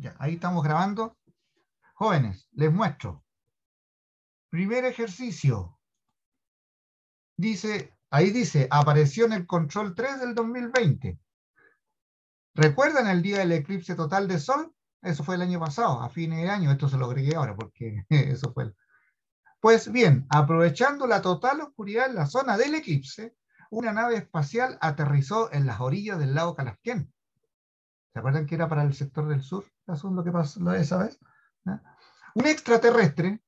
Ya, ahí estamos grabando. Jóvenes, les muestro. Primer ejercicio. Dice, ahí dice, apareció en el control 3 del 2020. ¿Recuerdan el día del eclipse total de sol? Eso fue el año pasado, a fines de año. Esto se lo agregué ahora porque eso fue. Pues bien, aprovechando la total oscuridad en la zona del eclipse, una nave espacial aterrizó en las orillas del lago Calafquén. ¿Se acuerdan que era para el sector del sur? Eso es lo que esa vez. Un extraterrestre,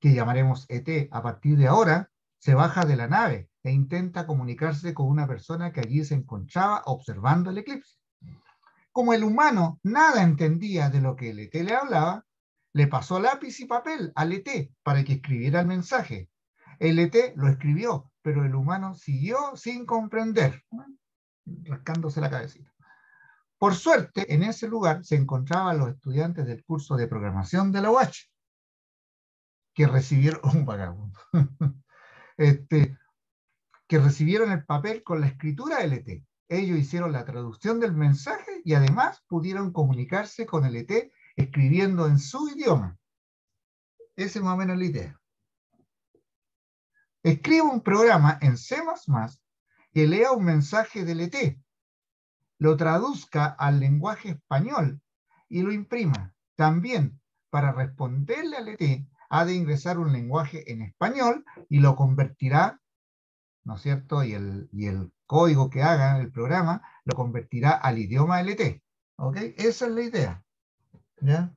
que llamaremos ET a partir de ahora, se baja de la nave e intenta comunicarse con una persona que allí se encontraba observando el eclipse. Como el humano nada entendía de lo que el ET le hablaba, le pasó lápiz y papel al ET para que escribiera el mensaje. El ET lo escribió, pero el humano siguió sin comprender, rascándose la cabecita. Por suerte, en ese lugar se encontraban los estudiantes del curso de programación de la UH, que recibieron un vagabundo, este, que recibieron el papel con la escritura LT. Ellos hicieron la traducción del mensaje y además pudieron comunicarse con el ET escribiendo en su idioma. Esa es más o menos la idea. Escriba un programa en C++ que lea un mensaje del ET lo traduzca al lenguaje español y lo imprima. También, para responderle al ET, ha de ingresar un lenguaje en español y lo convertirá, ¿no es cierto? Y el, y el código que haga el programa lo convertirá al idioma LT. ¿Ok? Esa es la idea. ¿Ya?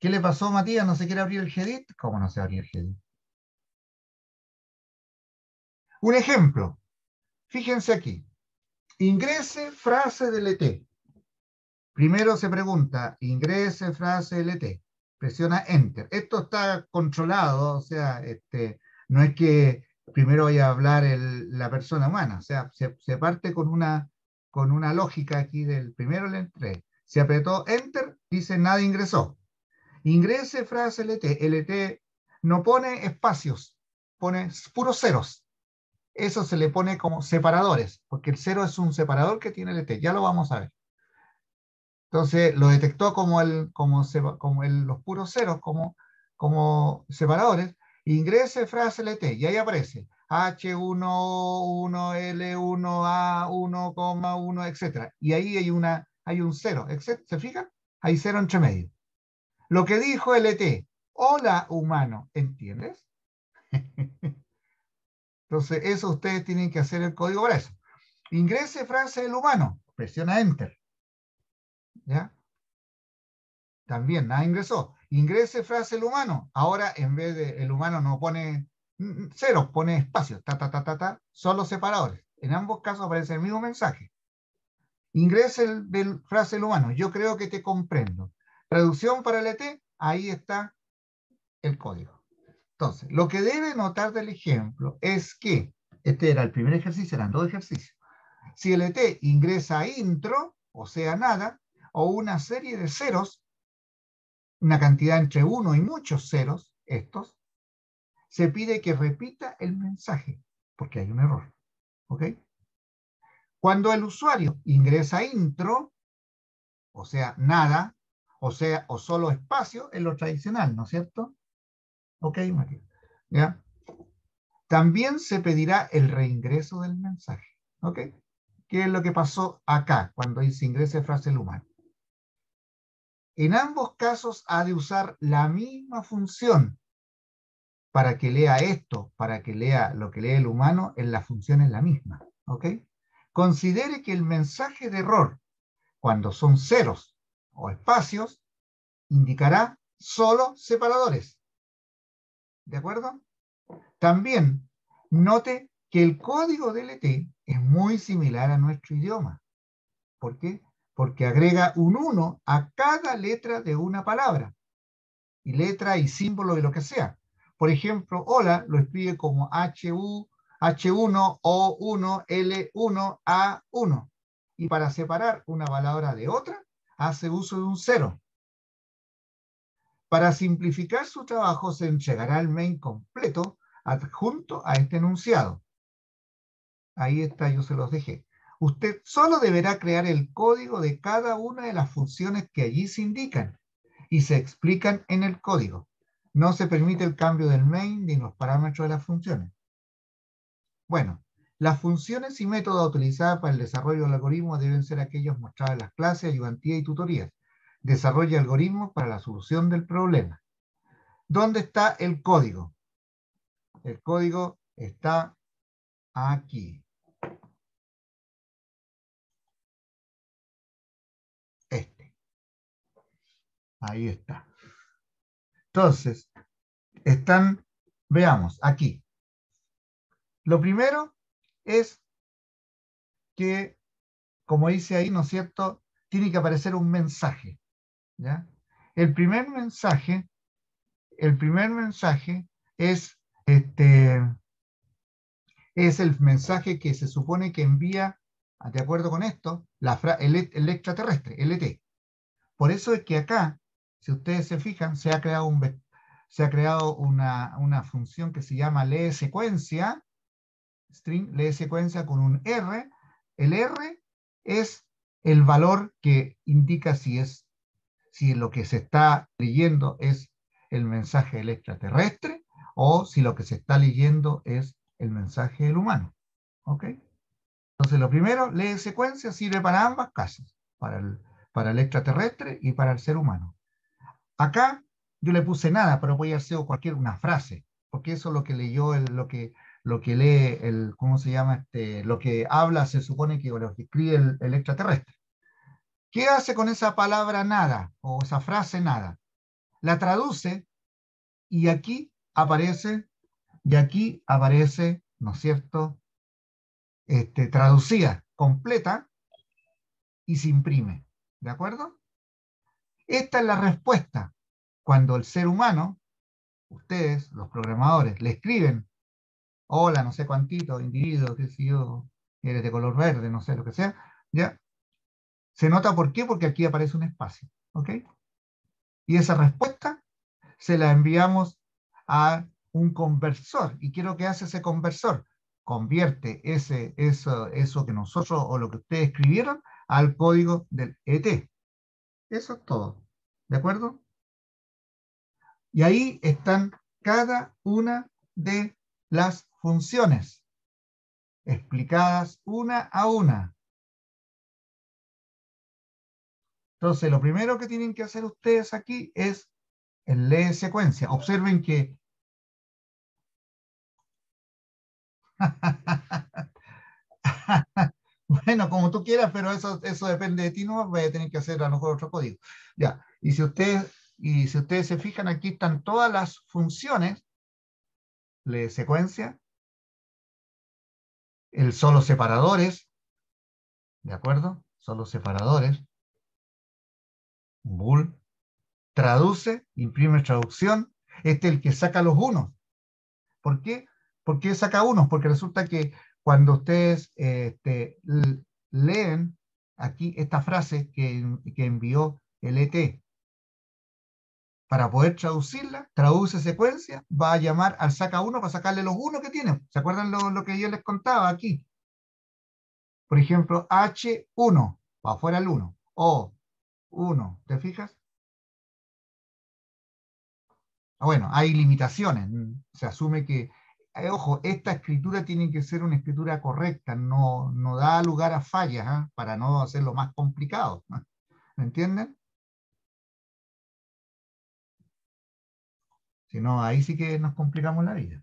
¿Qué le pasó Matías? ¿No se quiere abrir el GEDIT? ¿Cómo no se abre el GEDIT? Un ejemplo. Fíjense aquí. Ingrese frase del ET. Primero se pregunta, ingrese frase del ET. Presiona Enter. Esto está controlado, o sea, este, no es que primero vaya a hablar la persona humana, o sea, se, parte con una, lógica aquí del primero le entré. Se apretó Enter, dice nada ingresó. Ingrese frase LT. LT no pone espacios, pone puros ceros eso se le pone como separadores, porque el cero es un separador que tiene el ET, ya lo vamos a ver. Entonces lo detectó como, el, como, como el, los puros ceros, como, como separadores, ingrese frase LT, y ahí aparece H1, 1, L1, A1, 1, etc. Y ahí hay, una, hay un cero, ¿se fijan? Hay cero entre medio. Lo que dijo LT, hola humano, ¿entiendes? Entonces, eso ustedes tienen que hacer el código para eso. Ingrese frase del humano, presiona Enter. ¿Ya? También, nada ingresó. Ingrese frase del humano. Ahora, en vez de el humano no pone cero, pone espacio, ta, ta, ta, ta, ta, solo separadores. En ambos casos aparece el mismo mensaje. Ingrese el, frase del humano. Yo creo que te comprendo. Traducción para el ET, ahí está el código. Entonces, lo que debe notar del ejemplo es que, este era el primer ejercicio, eran dos ejercicios. Si el ET ingresa intro, o sea, nada, o una serie de ceros, una cantidad entre uno y muchos ceros, estos, se pide que repita el mensaje, porque hay un error. ¿Ok? Cuando el usuario ingresa intro, o sea, nada, o sea, o solo espacio, es lo tradicional, ¿no es cierto? Ok, María. ¿Ya? También se pedirá el reingreso del mensaje. ¿Ok? ¿Qué es lo que pasó acá cuando dice ingrese frase el humano? En ambos casos ha de usar la misma función para que lea esto, para que lea lo que lee el humano, en la función es la misma. ¿Ok? Considere que el mensaje de error, cuando son ceros o espacios, indicará solo separadores. ¿De acuerdo? También note que el código DLT es muy similar a nuestro idioma. ¿Por qué? Porque agrega un 1 a cada letra de una palabra. Y letra y símbolo de lo que sea. Por ejemplo, hola lo escribe como HU, H1, O1, L1, A1. Y para separar una palabra de otra, hace uso de un cero. Para simplificar su trabajo, se entregará el main completo adjunto a este enunciado. Ahí está, yo se los dejé. Usted solo deberá crear el código de cada una de las funciones que allí se indican y se explican en el código. No se permite el cambio del main ni los parámetros de las funciones. Bueno, las funciones y métodos utilizadas para el desarrollo del algoritmo deben ser aquellos mostrados en las clases, ayudantías y tutorías. Desarrolla algoritmos para la solución del problema. ¿Dónde está el código? El código está aquí. Ahí está. Entonces, están, veamos, aquí. Lo primero es que, como dice ahí, ¿no es cierto? Tiene que aparecer un mensaje. ¿Ya? El primer mensaje, el primer mensaje es este, es el mensaje que se supone que envía, de acuerdo con esto, la el, el extraterrestre, LT. Por eso es que acá si ustedes se fijan, se ha creado, un, se ha creado una, una, función que se llama lee secuencia, string lee secuencia con un R. El R es el valor que indica si, es, si lo que se está leyendo es el mensaje del extraterrestre o si lo que se está leyendo es el mensaje del humano. ¿Ok? Entonces, lo primero, lee secuencia sirve para ambas casas, para el, para el extraterrestre y para el ser humano. Acá yo le puse nada, pero voy a hacer cualquier una frase, porque eso es lo que leyó, el, lo, que, lo que lee, el, ¿cómo se llama? Este, lo que habla se supone que lo que escribe el, el extraterrestre. ¿Qué hace con esa palabra nada o esa frase nada? La traduce y aquí aparece, y aquí aparece, ¿no es cierto? Este, traducida, completa y se imprime. ¿De acuerdo? Esta es la respuesta. Cuando el ser humano, ustedes, los programadores, le escriben, hola, no sé cuántito, individuo, qué sé yo, eres de color verde, no sé lo que sea, ya. Se nota por qué, porque aquí aparece un espacio, ¿ok? Y esa respuesta se la enviamos a un conversor. ¿Y qué es lo que hace ese conversor? Convierte ese, eso, eso que nosotros o lo que ustedes escribieron al código del ET. Eso es todo. ¿De acuerdo? Y ahí están cada una de las funciones explicadas una a una. Entonces, lo primero que tienen que hacer ustedes aquí es el lee secuencia. Observen que Bueno, como tú quieras, pero eso, eso depende de ti, no voy a tener que hacer a lo mejor otro código. Ya, y si ustedes, y si ustedes se fijan, aquí están todas las funciones, de secuencia, el solo separadores, ¿de acuerdo? Solo separadores, bull, traduce, imprime traducción, este es el que saca los unos. ¿Por qué? ¿Por qué saca unos? Porque resulta que cuando ustedes este, leen aquí esta frase que, que envió el ET, para poder traducirla, traduce secuencia, va a llamar al saca 1 para sacarle los 1 que tiene. ¿Se acuerdan lo, lo, que yo les contaba aquí? Por ejemplo, H1, va afuera el 1, O, 1, ¿te fijas? Ah, bueno, hay limitaciones. Se asume que eh, ojo, esta escritura tiene que ser una escritura correcta, no, no da lugar a fallas, ¿ah? para no hacerlo más complicado. ¿Me entienden? Si no, ahí sí que nos complicamos la vida.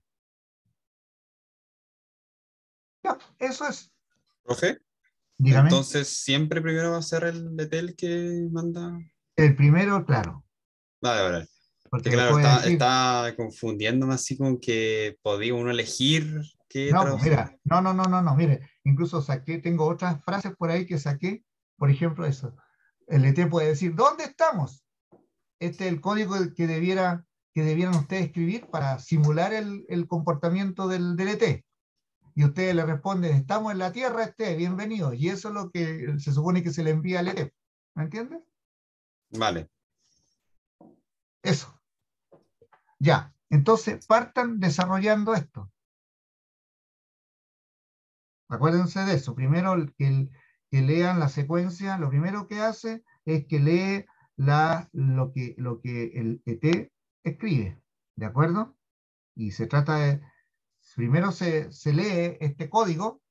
Ya, eso es. Profe, Dígame. entonces siempre primero va a ser el detel que manda. El primero, claro. Vale, vale. Porque claro, está, está, confundiéndome así con que podía uno elegir qué No, mira, no, no, no, no, no, mire, incluso saqué, tengo otras frases por ahí que saqué, por ejemplo, eso. El ET puede decir, ¿dónde estamos? Este es el código que, debiera, que debieran ustedes escribir para simular el, el comportamiento del, del ET. Y ustedes le responden, estamos en la Tierra, este, bienvenido. Y eso es lo que se supone que se le envía al ET. ¿Me entiendes? Vale. Eso. Ya, entonces partan desarrollando esto. Acuérdense de eso. Primero, que, que lean la secuencia, lo primero que hace es que lee la, lo, que, lo que el ET escribe. ¿De acuerdo? Y se trata de, primero se, se lee este código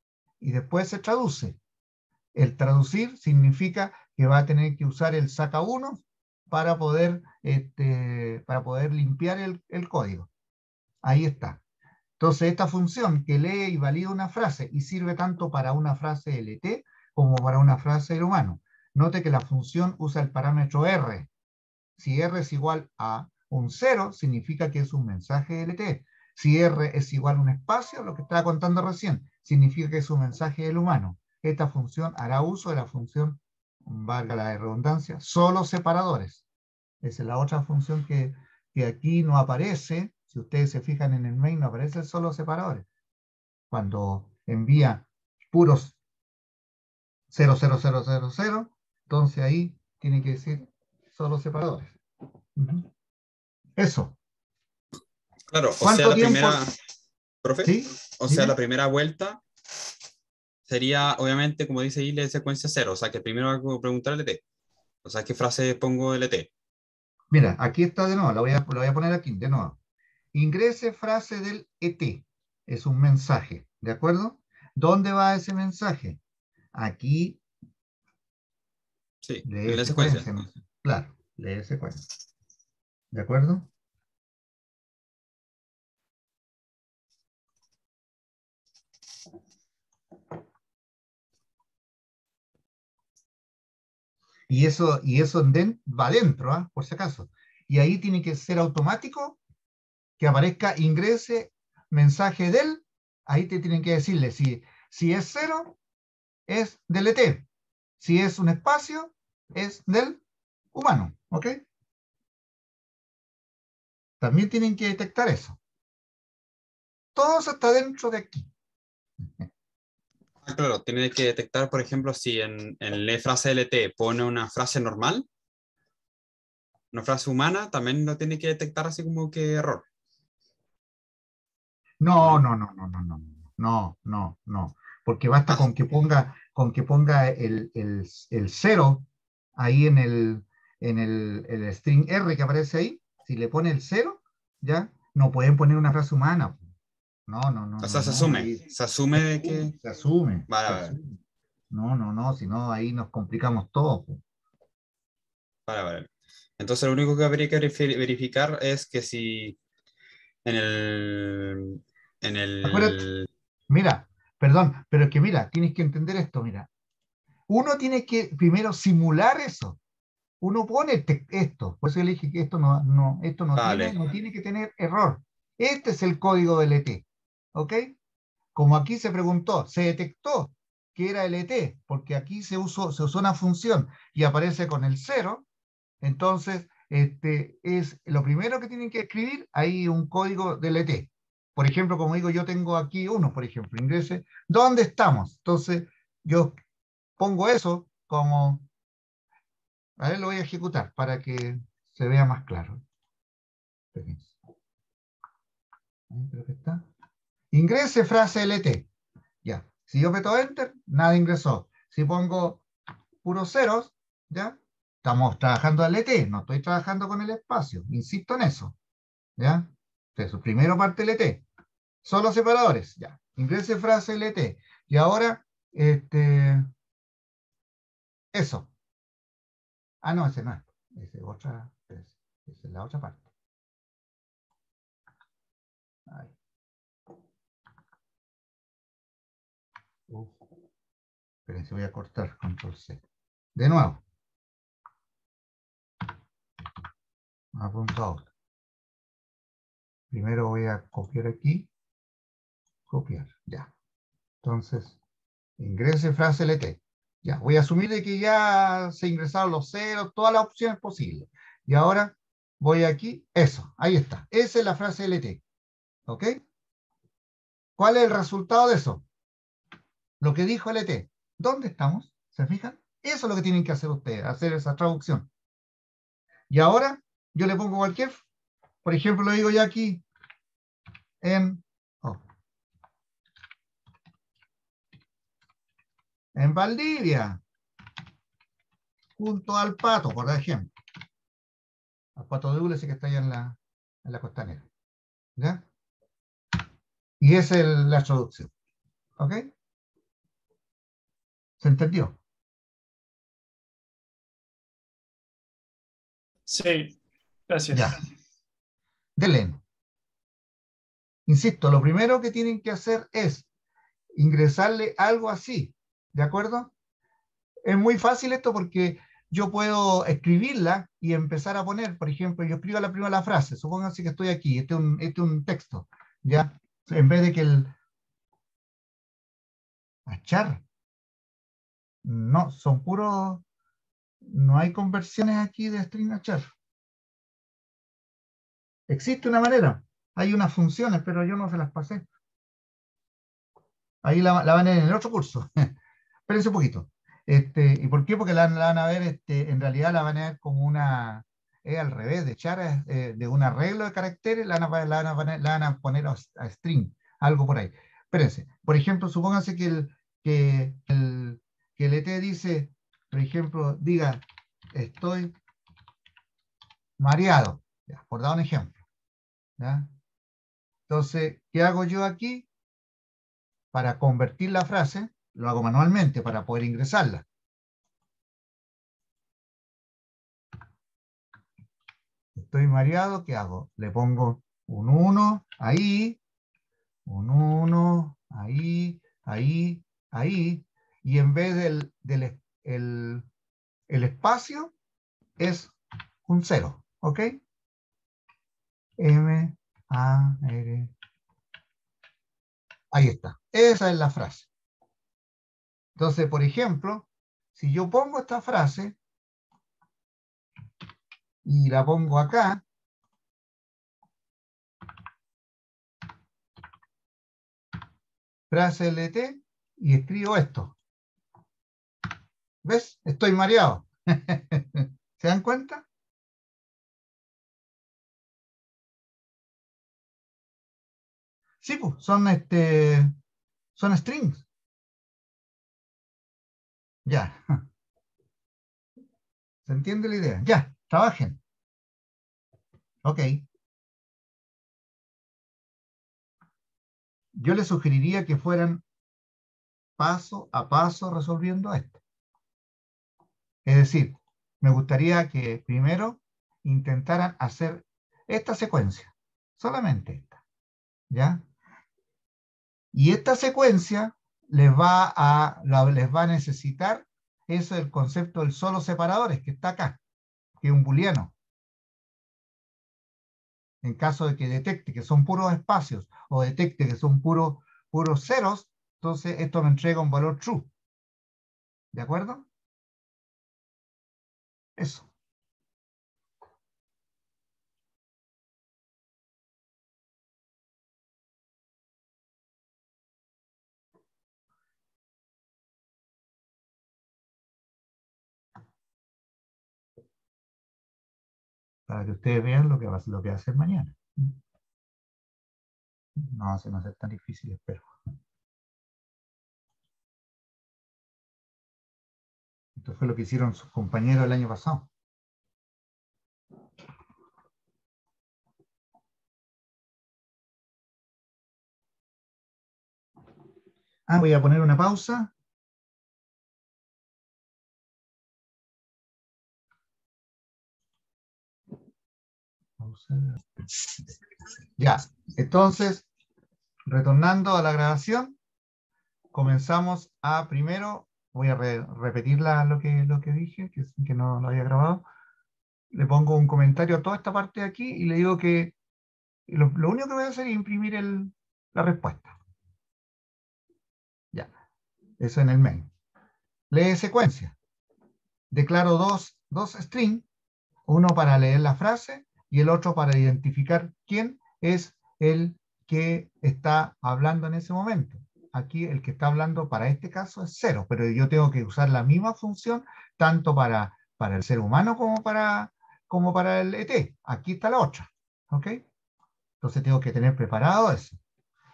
y después se traduce. El traducir significa que va a tener que usar el saca 1 para poder, este, para poder limpiar el, el código. Ahí está. Entonces, esta función que lee y valida una frase y sirve tanto para una frase LT como para una frase del humano. Note que la función usa el parámetro R. Si R es igual a un 0, significa que es un mensaje LT. Si R es igual a un espacio, lo que estaba contando recién, significa que es un mensaje del humano. Esta función hará uso de la función, valga la redundancia, solo separadores. Esa es la otra función que, que aquí no aparece, si ustedes se fijan en el main, no aparece solo separadores. Cuando envía puros 00000, entonces ahí tiene que decir solo separadores. Eso. Claro, o sea, la primera, profe, o sea, la primera vuelta sería, obviamente, como dice la secuencia cero, o sea, que primero hago preguntar LT. O sea, ¿qué frase pongo LT? Mira, aquí está de nuevo, la voy a, voy a poner aquí, de nuevo. Ingrese frase del ET, es un mensaje, ¿de acuerdo? ¿Dónde va ese mensaje? Aquí. Sí, lee la secuencia. Claro, lee secuencia. ¿De acuerdo? Y eso, y eso va dentro, ¿ah? por si acaso. Y ahí tiene que ser automático que aparezca ingrese mensaje del. Ahí te tienen que decirle si, si es cero, es del ET. Si es un espacio, es del humano. ¿Ok? También tienen que detectar eso. Todo eso está dentro de aquí. Claro, tiene que detectar, por ejemplo, si en, en la frase LT pone una frase normal, una frase humana, también lo tiene que detectar así como que error. No, no, no, no, no, no, no, no, no, porque basta con que ponga, con que ponga el, el, el cero ahí en el, en el, el string R que aparece ahí, si le pone el cero, ya no pueden poner una frase humana. No, no, no. O sea, se asume. se asume que. Se asume. No, no, no, si no, ahí nos complicamos todo. Vale, vale. Entonces, lo único que habría que verificar es que si en el. En el. mira, perdón, pero es que mira, tienes que entender esto, mira. Uno tiene que primero simular eso. Uno pone esto, por eso le dije que esto no, no, esto no, tiene, no tiene que tener error. Este es el código del ET. ¿Ok? Como aquí se preguntó, se detectó que era LT, porque aquí se usó, se una función y aparece con el cero, entonces este, es lo primero que tienen que escribir, hay un código de LT. Por ejemplo, como digo, yo tengo aquí uno, por ejemplo, ingrese, ¿dónde estamos? Entonces, yo pongo eso como, a ver, lo voy a ejecutar para que se vea más claro. Ahí creo que está. Ingrese frase LT. Ya. Si yo meto Enter, nada ingresó. Si pongo puros ceros, ¿ya? Estamos trabajando LT, no estoy trabajando con el espacio. Insisto en eso. ¿Ya? Entonces, primero parte LT. Solo separadores, ya. Ingrese frase LT. Y ahora, este... Eso. Ah, no, ese no es. Ese es otra... Esa es la otra parte. Ahí. Esperen, voy a cortar, control C. De nuevo. Apuntado. Primero voy a copiar aquí. Copiar, ya. Entonces, ingrese frase LT. Ya, voy a asumir de que ya se ingresaron los ceros, todas las opciones posibles. Y ahora voy aquí, eso, ahí está. Esa es la frase LT. ¿Ok? ¿Cuál es el resultado de eso? lo que dijo LT. ¿Dónde estamos? ¿Se fijan? Eso es lo que tienen que hacer ustedes, hacer esa traducción. Y ahora yo le pongo cualquier, por ejemplo, lo digo ya aquí en... Oh. en Valdivia, junto al pato, por ejemplo. Al pato de Ule, que está allá en la, en la costanera. ¿Ya? Y esa es la traducción. ¿Ok? ¿Se entendió? Sí, gracias. Ya. Delen. Insisto, lo primero que tienen que hacer es ingresarle algo así, ¿de acuerdo? Es muy fácil esto porque yo puedo escribirla y empezar a poner, por ejemplo, yo escribo la primera frase, supónganse que estoy aquí, este es un, este un texto, ¿ya? En vez de que el... Achar. No, son puros... No hay conversiones aquí de string a char. Existe una manera, hay unas funciones, pero yo no se las pasé. Ahí la, van a ver en el otro curso. Espérense un poquito. Este, ¿Y por qué? Porque la, van a ver, este, en realidad la van a ver como una, es al revés, de echar eh, de un arreglo de caracteres, la van a, la van a, poner a, string, algo por ahí. Espérense, por ejemplo, supónganse que el, que el, que el ET dice, por ejemplo, diga, estoy mareado, por dar un ejemplo. Entonces, ¿qué hago yo aquí? Para convertir la frase, lo hago manualmente para poder ingresarla. Estoy mareado, ¿qué hago? Le pongo un 1 ahí, un 1 ahí, ahí, ahí, y en vez del, el, el espacio es un 0, ¿ok? M, A, R. Ahí está. Esa es la frase. Entonces, por ejemplo, si yo pongo esta frase y la pongo acá, frase LT y escribo esto. ¿Ves? Estoy mareado. ¿Se dan cuenta? Sí, pues, son, este, son strings. Ya. ¿Se entiende la idea? Ya, trabajen. Ok. Yo les sugeriría que fueran paso a paso resolviendo esto. Es decir, me gustaría que primero intentaran hacer esta secuencia, solamente esta. ¿Ya? Y esta secuencia les va a, les va a necesitar eso el concepto del solo separadores, que está acá, que es un booleano. En caso de que detecte que son puros espacios o detecte que son puros, puros ceros, entonces esto me entrega un valor true. ¿De acuerdo? Eso. para que ustedes vean lo que va, lo que hacer mañana. No hace no ser tan difícil, espero. Esto fue lo que hicieron sus compañeros el año pasado. Ah, voy a poner una pausa. Ya, entonces, retornando a la grabación, comenzamos a primero, voy a repetir lo, que, lo que dije, que, que no lo había grabado. Le pongo un comentario a toda esta parte de aquí y le digo que lo, único que voy a hacer es imprimir el, la respuesta. Ya, eso en el main. Lee secuencia. Declaro dos, dos strings, uno para leer la frase y el otro para identificar quién es el que está hablando en ese momento. Aquí el que está hablando para este caso es cero, pero yo tengo que usar la misma función tanto para, para el ser humano como para, como para el ET. Aquí está la otra. ¿Ok? Entonces tengo que tener preparado eso.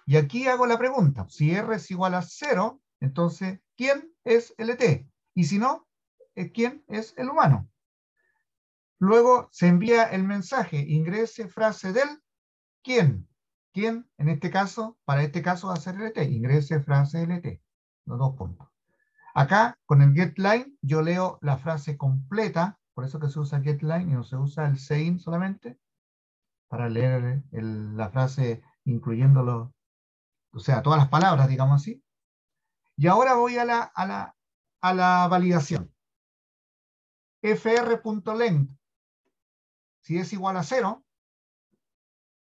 Y aquí hago la pregunta. Si R es igual a cero, Entonces, ¿quién es LT? Y si no, ¿quién es el humano? Luego se envía el mensaje, ingrese frase del quién. ¿Quién? En este caso, para este caso va a ser LT, ingrese frase LT. Los dos puntos. Acá, con el getLine, yo leo la frase completa, por eso que se usa getLine y no se usa el sein solamente, para leer la frase incluyendo o sea, todas las palabras, digamos así. Y ahora voy a la, a la, a la validación. fr.length, si es igual a cero,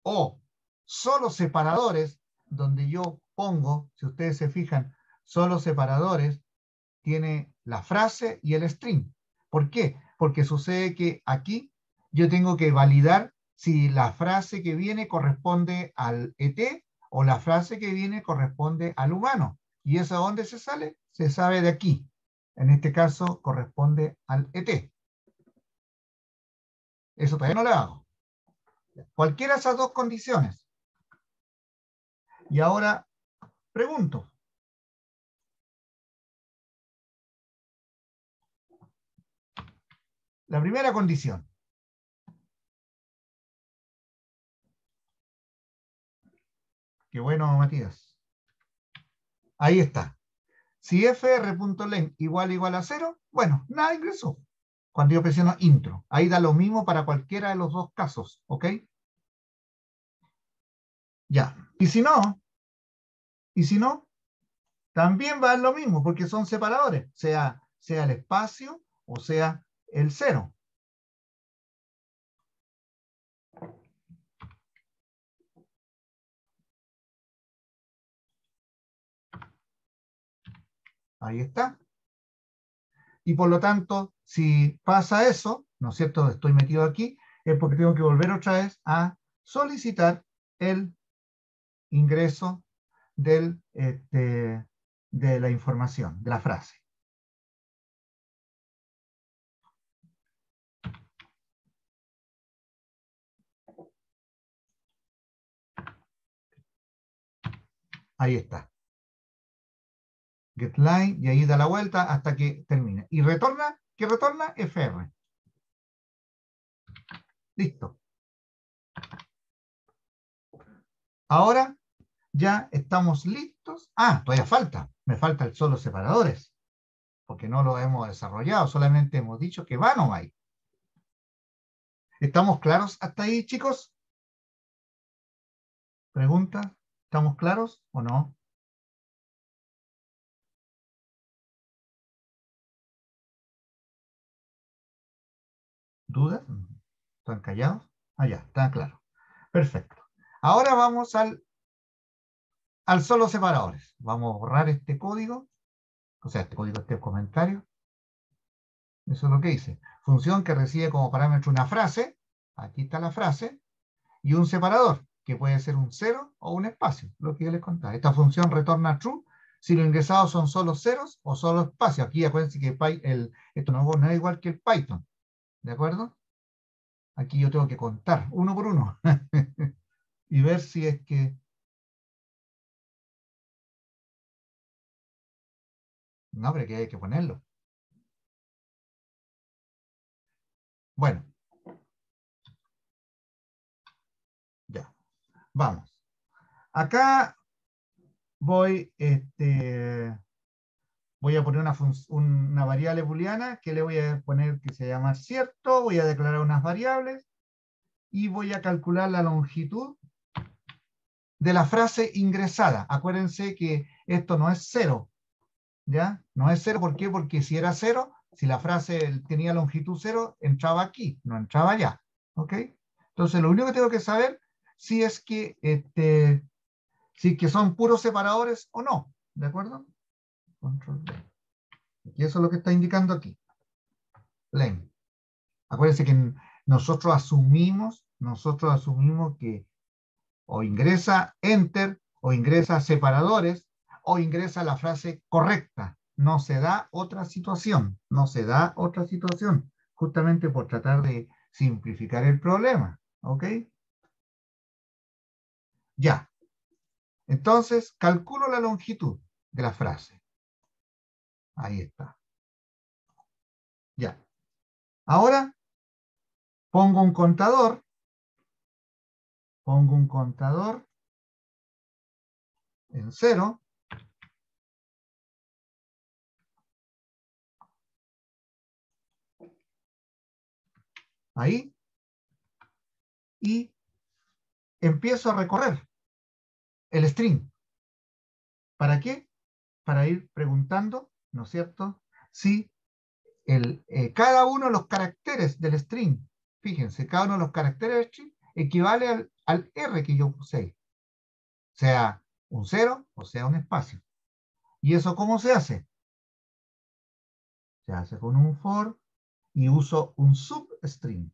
o solo separadores, donde yo pongo, si ustedes se fijan, solo separadores, tiene la frase y el string. ¿Por qué? Porque sucede que aquí yo tengo que validar si la frase que viene corresponde al ET o la frase que viene corresponde al humano. ¿Y eso dónde se sale? Se sabe de aquí. En este caso corresponde al ET. Eso todavía no lo hago. Cualquiera de esas dos condiciones. Y ahora pregunto. La primera condición. Qué bueno, Matías. Ahí está. Si fr.len igual igual a cero, bueno, nada ingresó. Cuando yo presiono intro. Ahí da lo mismo para cualquiera de los dos casos, ¿ok? Ya. Y si no, y si no, también va a lo mismo, porque son separadores, sea, sea el espacio o sea el cero. Ahí está. Y por lo tanto, si pasa eso, ¿no es cierto? Estoy metido aquí, es porque tengo que volver otra vez a solicitar el ingreso del, este, de la información, de la frase. Ahí está getLine, y ahí da la vuelta hasta que termine. Y retorna, ¿qué retorna? FR. Listo. Ahora ya estamos listos. Ah, todavía falta. Me falta el solo separadores. Porque no lo hemos desarrollado. Solamente hemos dicho que van o va. ¿Estamos claros hasta ahí, chicos? ¿Pregunta? ¿Estamos claros o no? ¿Dudas? ¿Están callados? Ah, ya, está claro. Perfecto. Ahora vamos al, al solo separadores. Vamos a borrar este código. O sea, este código, este comentario. Eso es lo que dice. Función que recibe como parámetro una frase. Aquí está la frase. Y un separador, que puede ser un cero o un espacio. Lo que yo les contaba. Esta función retorna true si los ingresados son solo ceros o solo espacios. Aquí acuérdense que el, esto no, no es igual que el Python. ¿De acuerdo? Aquí yo tengo que contar uno por uno y ver si es que... No, que hay que ponerlo. Bueno. Ya. Vamos. Acá voy, este, voy a poner una, variable booleana que le voy a poner que se llama cierto, voy a declarar unas variables y voy a calcular la longitud de la frase ingresada. Acuérdense que esto no es cero, ¿ya? No es cero, ¿por qué? Porque si era cero, si la frase tenía longitud cero, entraba aquí, no entraba allá, ¿ok? Entonces lo único que tengo que saber si es que, este, si que son puros separadores o no, ¿de acuerdo? Control Y eso es lo que está indicando aquí. Len. Acuérdense que nosotros asumimos, nosotros asumimos que o ingresa enter, o ingresa separadores, o ingresa la frase correcta. No se da otra situación, no se da otra situación, justamente por tratar de simplificar el problema. ¿Ok? Ya. Entonces, calculo la longitud de la frase. Ahí está. Ya. Ahora pongo un contador. Pongo un contador en cero. Ahí. Y empiezo a recorrer el string. ¿Para qué? Para ir preguntando, ¿no es cierto? Si el, eh, cada uno de los caracteres del string, fíjense, cada uno de los caracteres del string equivale al, R que yo puse. Sea un cero o sea un espacio. ¿Y eso cómo se hace? Se hace con un for y uso un substring.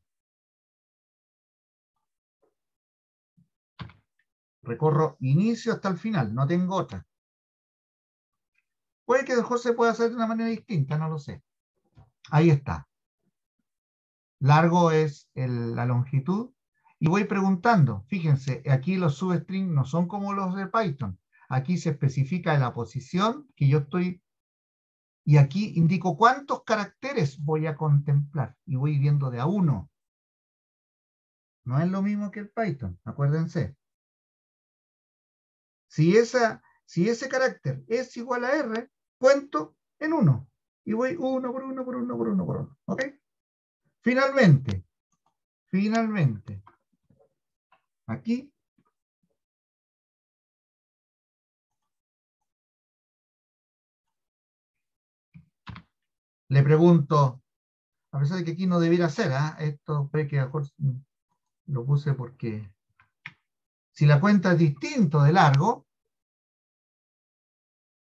Recorro inicio hasta el final, no tengo otra. Puede que José pueda hacer de una manera distinta, no lo sé. Ahí está. Largo es la longitud. Y voy preguntando. Fíjense, aquí los substrings no son como los de Python. Aquí se especifica la posición que yo estoy... Y aquí indico cuántos caracteres voy a contemplar. Y voy viendo de a uno. No es lo mismo que el Python, acuérdense. Si, esa, si ese carácter es igual a R, cuento en uno. Y voy uno por uno, por uno, por uno, por uno. ¿Ok? Finalmente, finalmente, aquí le pregunto, a pesar de que aquí no debiera ser, ¿ah? esto que lo puse porque si la cuenta es distinto de largo,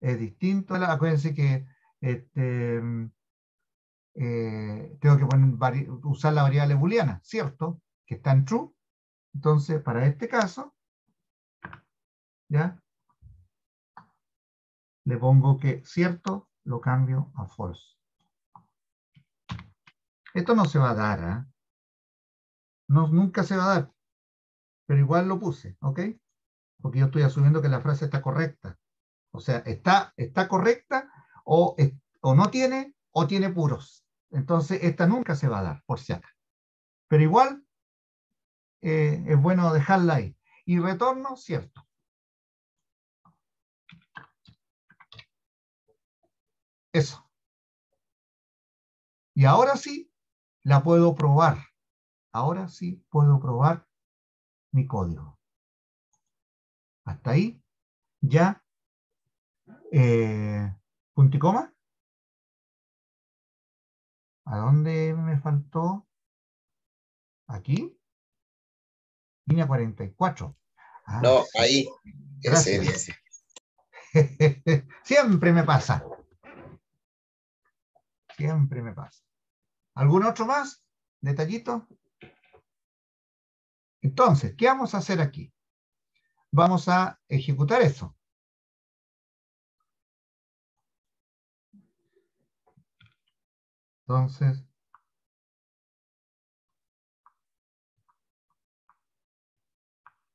es distinto, acuérdense que este, eh, tengo que poner, usar la variable booleana, ¿cierto? Que está en true. Entonces, para este caso, ¿ya? Le pongo que cierto lo cambio a false. Esto no se va a dar, ¿eh? no, nunca se va a dar, pero igual lo puse, ¿ok? Porque yo estoy asumiendo que la frase está correcta. O sea, está, está correcta o, o no tiene o tiene puros. Entonces, esta nunca se va a dar, por si acaso. Pero igual eh, es bueno dejarla ahí. Y retorno, cierto. Eso. Y ahora sí, la puedo probar. Ahora sí puedo probar mi código. Hasta ahí ya eh, punto y coma. ¿A dónde me faltó? Aquí. Línea 44. Ah, no, ahí. Siempre me pasa. Siempre me pasa. ¿Algún otro más? ¿Detallito? Entonces, ¿qué vamos a hacer aquí? Vamos a ejecutar eso. Entonces,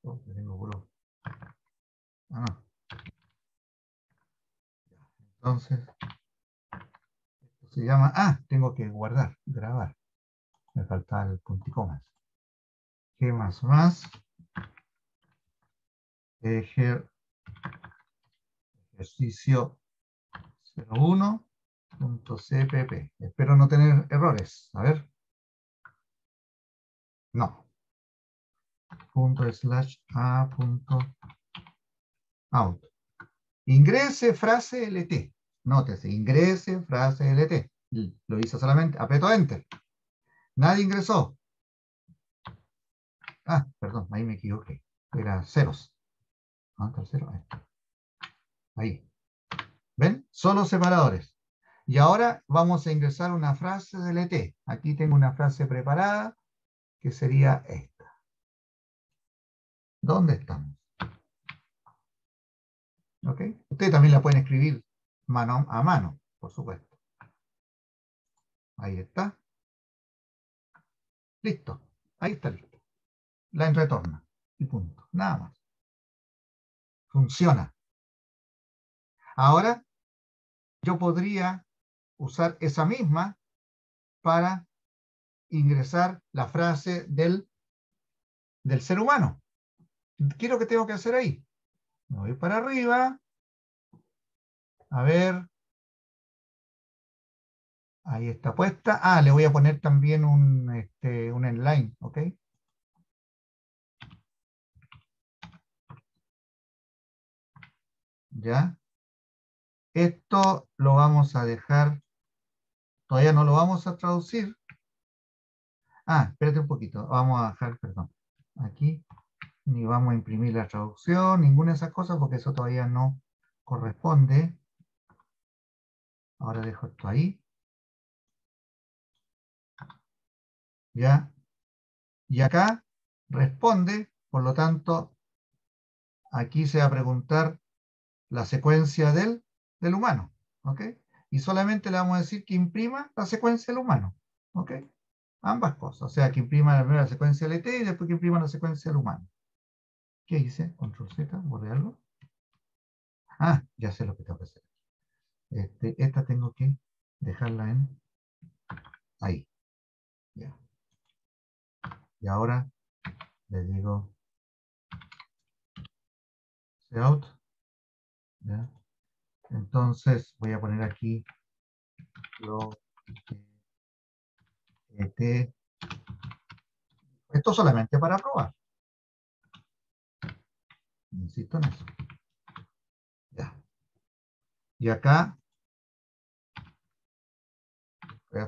oh, ah, Entonces, se llama, ah, tengo que guardar, grabar. Me falta el punticomas. ¿Qué más más? ejercicio 01 .cpp. Espero no tener errores. A ver. No. Punto slash a punto out. Ingrese frase LT. Nótese, ingrese frase LT. Lo hizo solamente, apretó enter. Nadie ingresó. Ah, perdón, ahí me equivoqué. Era ceros. Ah, cero. Ahí. ¿Ven? Solo separadores. Y ahora vamos a ingresar una frase del ET. Aquí tengo una frase preparada que sería esta. ¿Dónde estamos? ¿Ok? Ustedes también la pueden escribir mano a mano, por supuesto. Ahí está. Listo. Ahí está listo. La en retorna. Y punto. Nada más. Funciona. Ahora, yo podría usar esa misma para ingresar la frase del, del ser humano. ¿Qué es lo que tengo que hacer ahí? Me voy para arriba. A ver. Ahí está puesta. Ah, le voy a poner también un, este, un inline, ¿ok? ¿Ya? Esto lo vamos a dejar, todavía no lo vamos a traducir. Ah, espérate un poquito, vamos a dejar, perdón, aquí, ni vamos a imprimir la traducción, ninguna de esas cosas, porque eso todavía no corresponde. Ahora dejo esto ahí. ¿Ya? Y acá responde, por lo tanto, aquí se va a preguntar la secuencia del, del humano, ¿ok? Y solamente le vamos a decir que imprima la secuencia del humano, ¿ok? Ambas cosas, o sea, que imprima la primera secuencia LT y después que imprima la secuencia del humano. ¿Qué hice? Control Z, borré algo. Ah, ya sé lo que tengo que hacer. Este, esta tengo que dejarla en ahí. Ya. Y ahora le digo out. Entonces voy a poner aquí lo este, esto solamente para probar. Insisto en eso. Ya. Y acá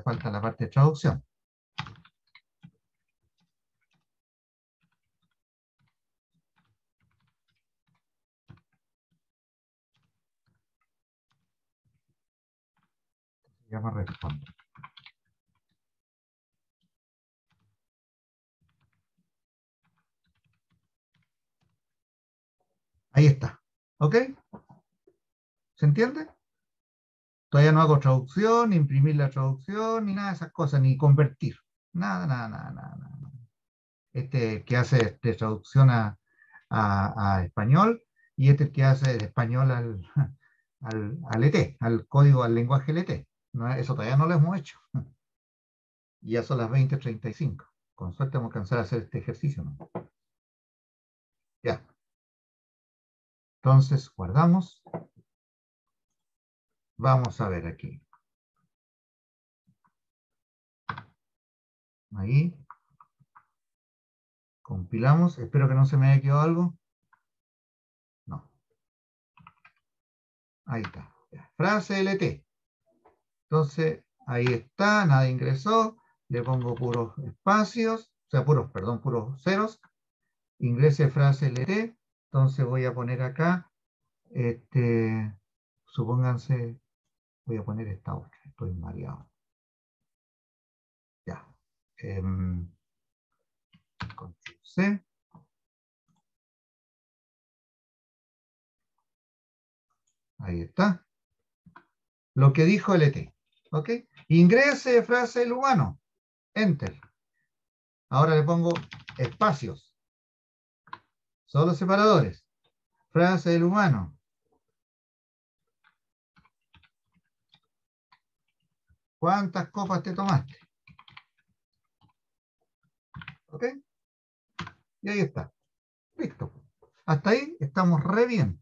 falta la parte de traducción. Se llama responde. Ahí está. ¿Ok? ¿Se entiende? Todavía no hago traducción, ni imprimir la traducción, ni nada de esas cosas, ni convertir. Nada, nada, nada, nada. Este que hace de traducción a, español y este que hace de español al, al, al ET, al código, al lenguaje LT. No, eso todavía no lo hemos hecho. Y ya son las 20.35. Con suerte vamos a alcanzar a hacer este ejercicio. ¿no? Ya. Entonces, guardamos. Vamos a ver aquí. Ahí. Compilamos. Espero que no se me haya quedado algo. No. Ahí está. Frase LT. Entonces, ahí está. Nada ingresó. Le pongo puros espacios. O sea, puros, perdón, puros ceros. Ingrese frase LT. Entonces voy a poner acá, este, supónganse, voy a poner esta otra, estoy mareado. Ya. Eh, C. Ahí está. Lo que dijo LT. ¿Ok? Ingrese frase el humano. Enter. Ahora le pongo espacios. Solo separadores. Frase del humano. ¿Cuántas copas te tomaste? ¿Ok? Y ahí está. Listo. Hasta ahí estamos re bien.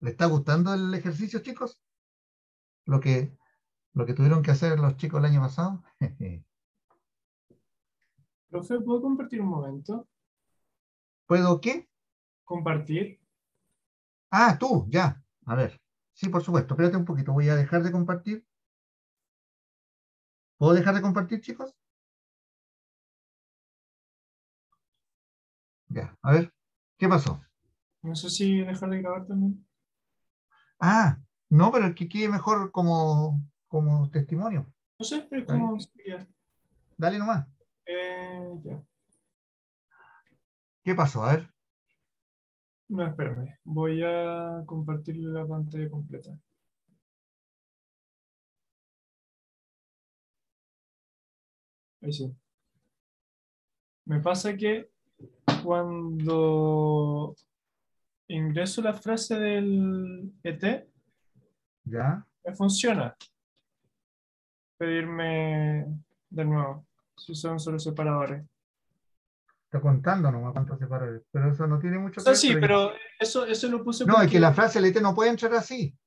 ¿Le está gustando el ejercicio, chicos? Lo que, lo que tuvieron que hacer los chicos el año pasado. Profe, ¿puedo compartir un momento? ¿Puedo qué? Compartir. Ah, tú, ya. A ver. Sí, por supuesto. Espérate un poquito. Voy a dejar de compartir. ¿Puedo dejar de compartir, chicos? Ya, a ver. ¿Qué pasó? No sé si dejar de grabar también. Ah, no, pero el que quede mejor como, como testimonio. No sé, pero como... Dale nomás. Eh, ya. ¿Qué pasó? A ver. No, espérame. Voy a compartir la pantalla completa. Ahí sí. Me pasa que cuando ingreso la frase del ET, ¿Ya? me funciona pedirme de nuevo, si son solo separadores. Está contando nomás cuántos separadores, pero eso no tiene mucho que ver. sí, pero eso, eso lo puse No, es que la frase LT no puede entrar así.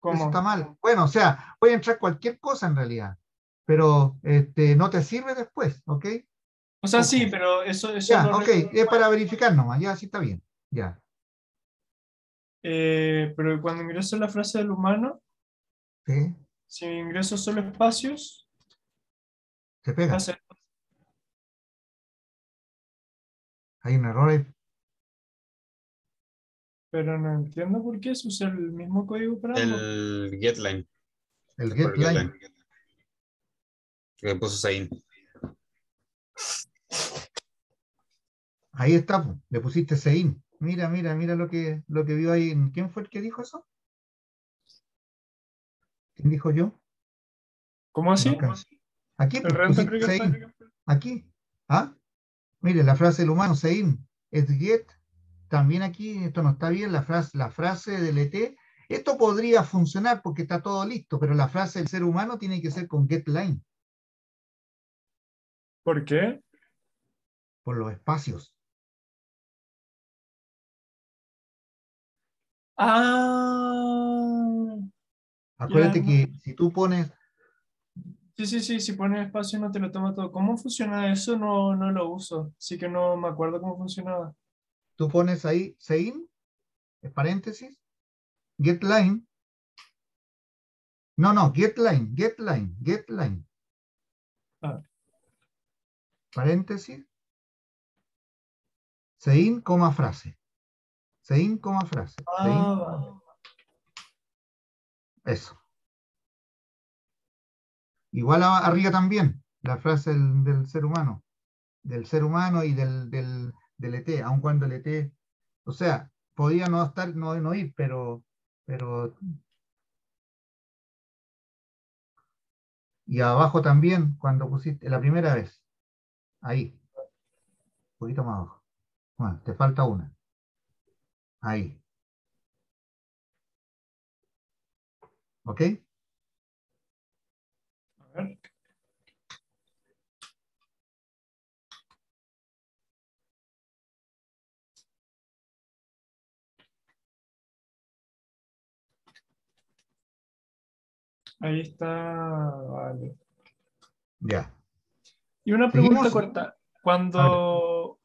¿Cómo? Eso está mal. Bueno, o sea, puede entrar cualquier cosa en realidad, pero este, no te sirve después, ¿ok? O sea, sí, pero eso... eso ya, ok, es para verificar nomás, ya, sí está bien, ya. Eh, pero cuando ingreso la frase del humano, ¿Sí? si ingreso solo espacios, se pega. Hay un error ahí. Pero no entiendo por qué se usa el mismo código para El getLine. El getLine. Que puso ahí. Ahí está, le pusiste Sein. Mira, mira, mira lo que, lo que vio ahí. ¿Quién fue el que dijo eso? ¿Quién dijo yo? ¿Cómo así? aquí, Aquí. ¿Ah? Mire, la frase del humano, Sein, es get. También aquí, esto no está bien, la frase, la frase del ET. Esto podría funcionar porque está todo listo, pero la frase del ser humano tiene que ser con get line. ¿Por qué? Por los espacios. Ah. Acuérdate que si tú pones. Sí, sí, sí, si pones espacio no te lo toma todo. ¿Cómo funciona eso? No, no lo uso. Así que no me acuerdo cómo funcionaba. Tú pones ahí sein, paréntesis, get line. No, no, get line, get line, get line. Ah. Paréntesis. Sein, coma frase. Sein, coma frase. Ah, Eso. Igual arriba también, la frase del, ser humano. Del ser humano y del, del, del ET, aun cuando el ET, o sea, podía no estar, no, no ir, pero, pero Y abajo también, cuando pusiste la primera vez. Ahí. Un poquito más abajo. Bueno, te falta una. Ahí. ¿Ok? A ver. Ahí está, vale. Ya. Y una pregunta corta. Cuando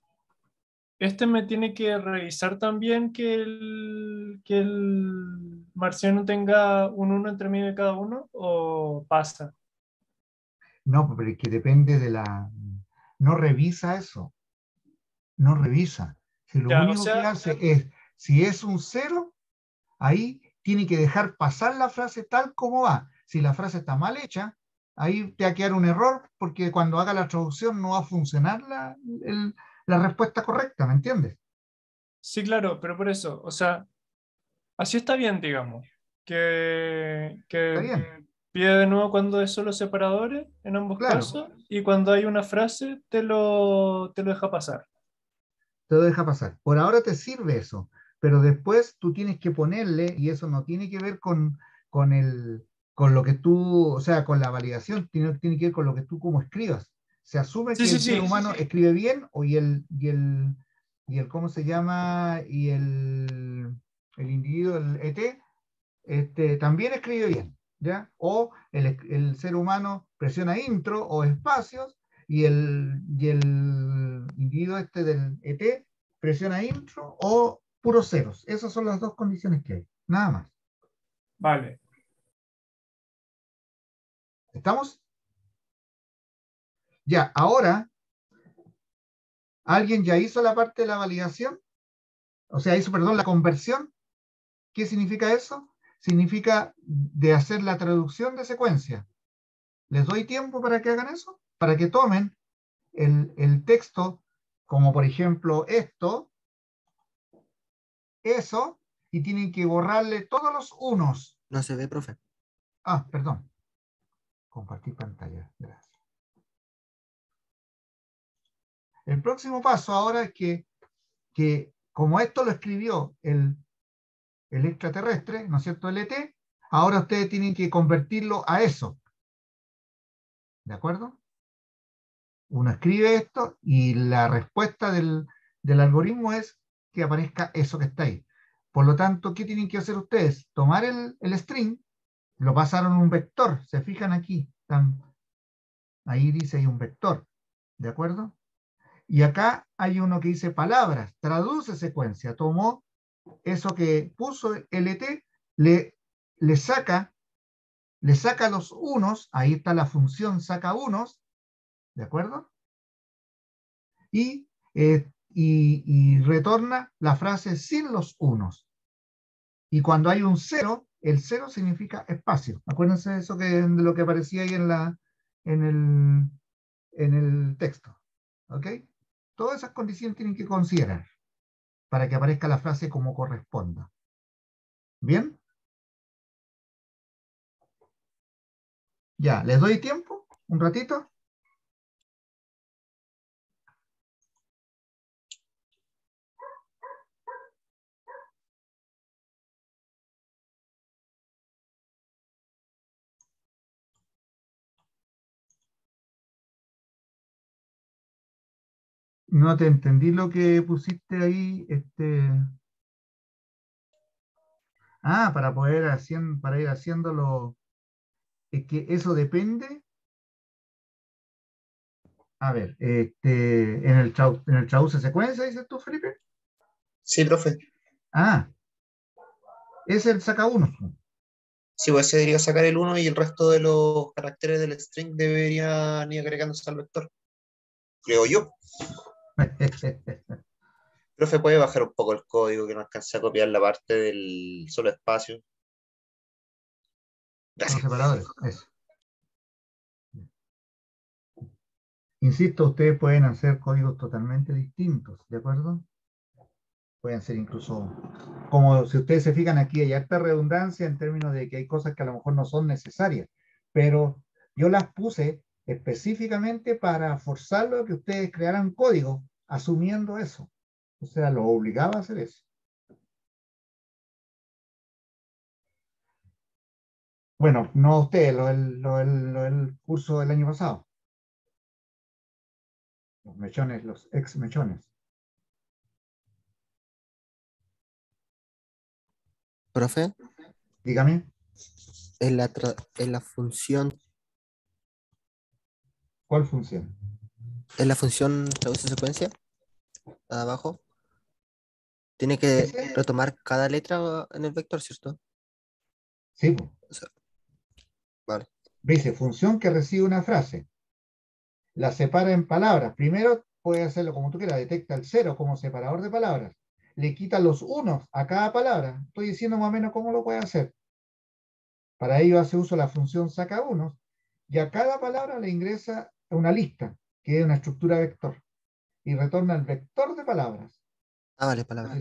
este me tiene que revisar también que el, que el marciano tenga un 1 entre medio de cada uno o pasa. No, pero es que depende de la... No revisa eso. No revisa. Si lo único que hace es, si es un cero, ahí tiene que dejar pasar la frase tal como va. Si la frase está mal hecha, ahí te va a quedar un error porque cuando haga la traducción no va a funcionar la, la respuesta correcta, ¿me entiendes? Sí, claro, pero por eso, o sea, así está bien, digamos, que, pide de nuevo cuando es solo separadores en ambos casos y cuando hay una frase te lo, te lo deja pasar. Te lo deja pasar. Por ahora te sirve eso, pero después tú tienes que ponerle, y eso no tiene que ver con, con, el, con lo que tú, o sea, con la validación, tiene, tiene que ver con lo que tú como escribas se asume que el ser humano escribe bien o y el, y el, y el, ¿cómo se llama? Y el, el individuo, el ET, este, también escribe bien, ¿ya? O el, el, ser humano presiona intro o espacios y el, y el individuo este del ET presiona intro o puros ceros. Esas son las dos condiciones que hay, nada más. Vale. ¿Estamos? Ya, ahora, ¿alguien ya hizo la parte de la validación? O sea, hizo, perdón, la conversión. ¿Qué significa eso? Significa de hacer la traducción de secuencia. ¿Les doy tiempo para que hagan eso? Para que tomen el, el texto, como por ejemplo esto, eso, y tienen que borrarle todos los unos. No se ve, profe. Ah, perdón. Compartir pantalla. Gracias. El próximo paso ahora es que, que como esto lo escribió el, el extraterrestre, ¿no es cierto? El ET, Ahora ustedes tienen que convertirlo a eso. ¿De acuerdo? Uno escribe esto y la respuesta del, algoritmo es que aparezca eso que está ahí. Por lo tanto, ¿qué tienen que hacer ustedes? Tomar el, string, lo pasaron un vector. ¿Se fijan aquí? ahí dice hay un vector. ¿De acuerdo? Y acá hay uno que dice palabras, traduce secuencia. Tomó eso que puso LT, le, le saca, le saca los unos, ahí está la función saca unos, ¿de acuerdo? Y, eh, y, retorna la frase sin los unos. Y cuando hay un cero, el cero significa espacio. Acuérdense de eso que, de lo que aparecía ahí en, la, en, el, en el texto. ¿Ok? Todas esas condiciones tienen que considerar para que aparezca la frase como corresponda. ¿Bien? Ya, ¿les doy tiempo? ¿Un ratito? No te entendí lo que pusiste ahí, este... Ah, para poder para ir haciéndolo. Es que eso depende. A ver, este, en el chau, en el traduce secuencia, dices tú, Felipe. Sí, profe. Ah, es el saca uno. Sí, pues se debería sacar el 1 y el resto de los caracteres del string deberían ir agregándose al vector. Creo yo. Profe, ¿puede bajar un poco el código que no alcance a copiar la parte del solo espacio? Gracias. separadores, eso. Insisto, ustedes pueden hacer códigos totalmente distintos, ¿de acuerdo? Pueden ser incluso, como si ustedes se fijan aquí, hay harta redundancia en términos de que hay cosas que a lo mejor no son necesarias, pero yo las puse específicamente para forzarlo a que ustedes crearan código asumiendo eso. O sea, lo obligaba a hacer eso. Bueno, no usted, lo del, curso del año pasado. Los mechones, los ex mechones. Profe. Dígame. En la, en la función ¿Cuál función? ¿Es la función traduce secuencia? Abajo. Tiene que retomar cada letra en el vector, ¿cierto? Sí. vale. Dice, función que recibe una frase. La separa en palabras. Primero puede hacerlo como tú quieras. Detecta el cero como separador de palabras. Le quita los unos a cada palabra. Estoy diciendo más o menos cómo lo puede hacer. Para ello hace uso de la función saca unos. Y a cada palabra le ingresa una lista, que es una estructura vector, y retorna el vector de palabras. Ah, vale, palabras.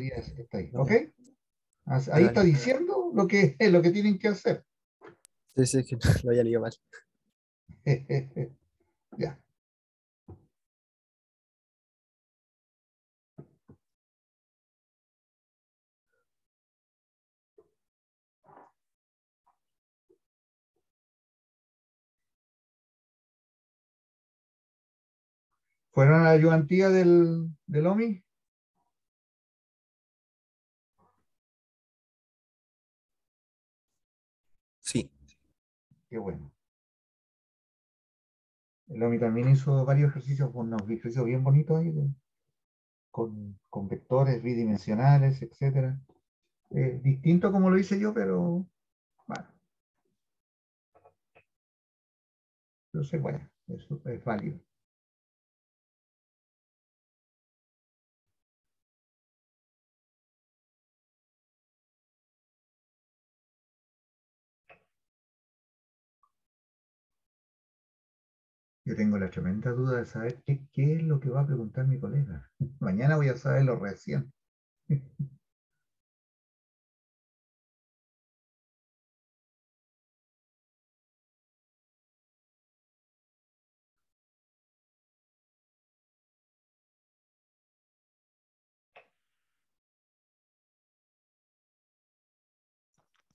ahí, ¿ok? Ahí está diciendo lo que, lo que tienen que hacer. Sí, sí, que lo haya leído mal. ya. ¿Fueron a la ayudantía del, del OMI? Sí. Qué bueno. El OMI también hizo varios ejercicios, unos ejercicios bien bonitos ahí, con, vectores bidimensionales, etc. distinto como lo hice yo, pero bueno. Entonces, bueno, eso es válido. Yo tengo la tremenda duda de saber qué, es lo que va a preguntar mi colega. Mañana voy a saberlo recién.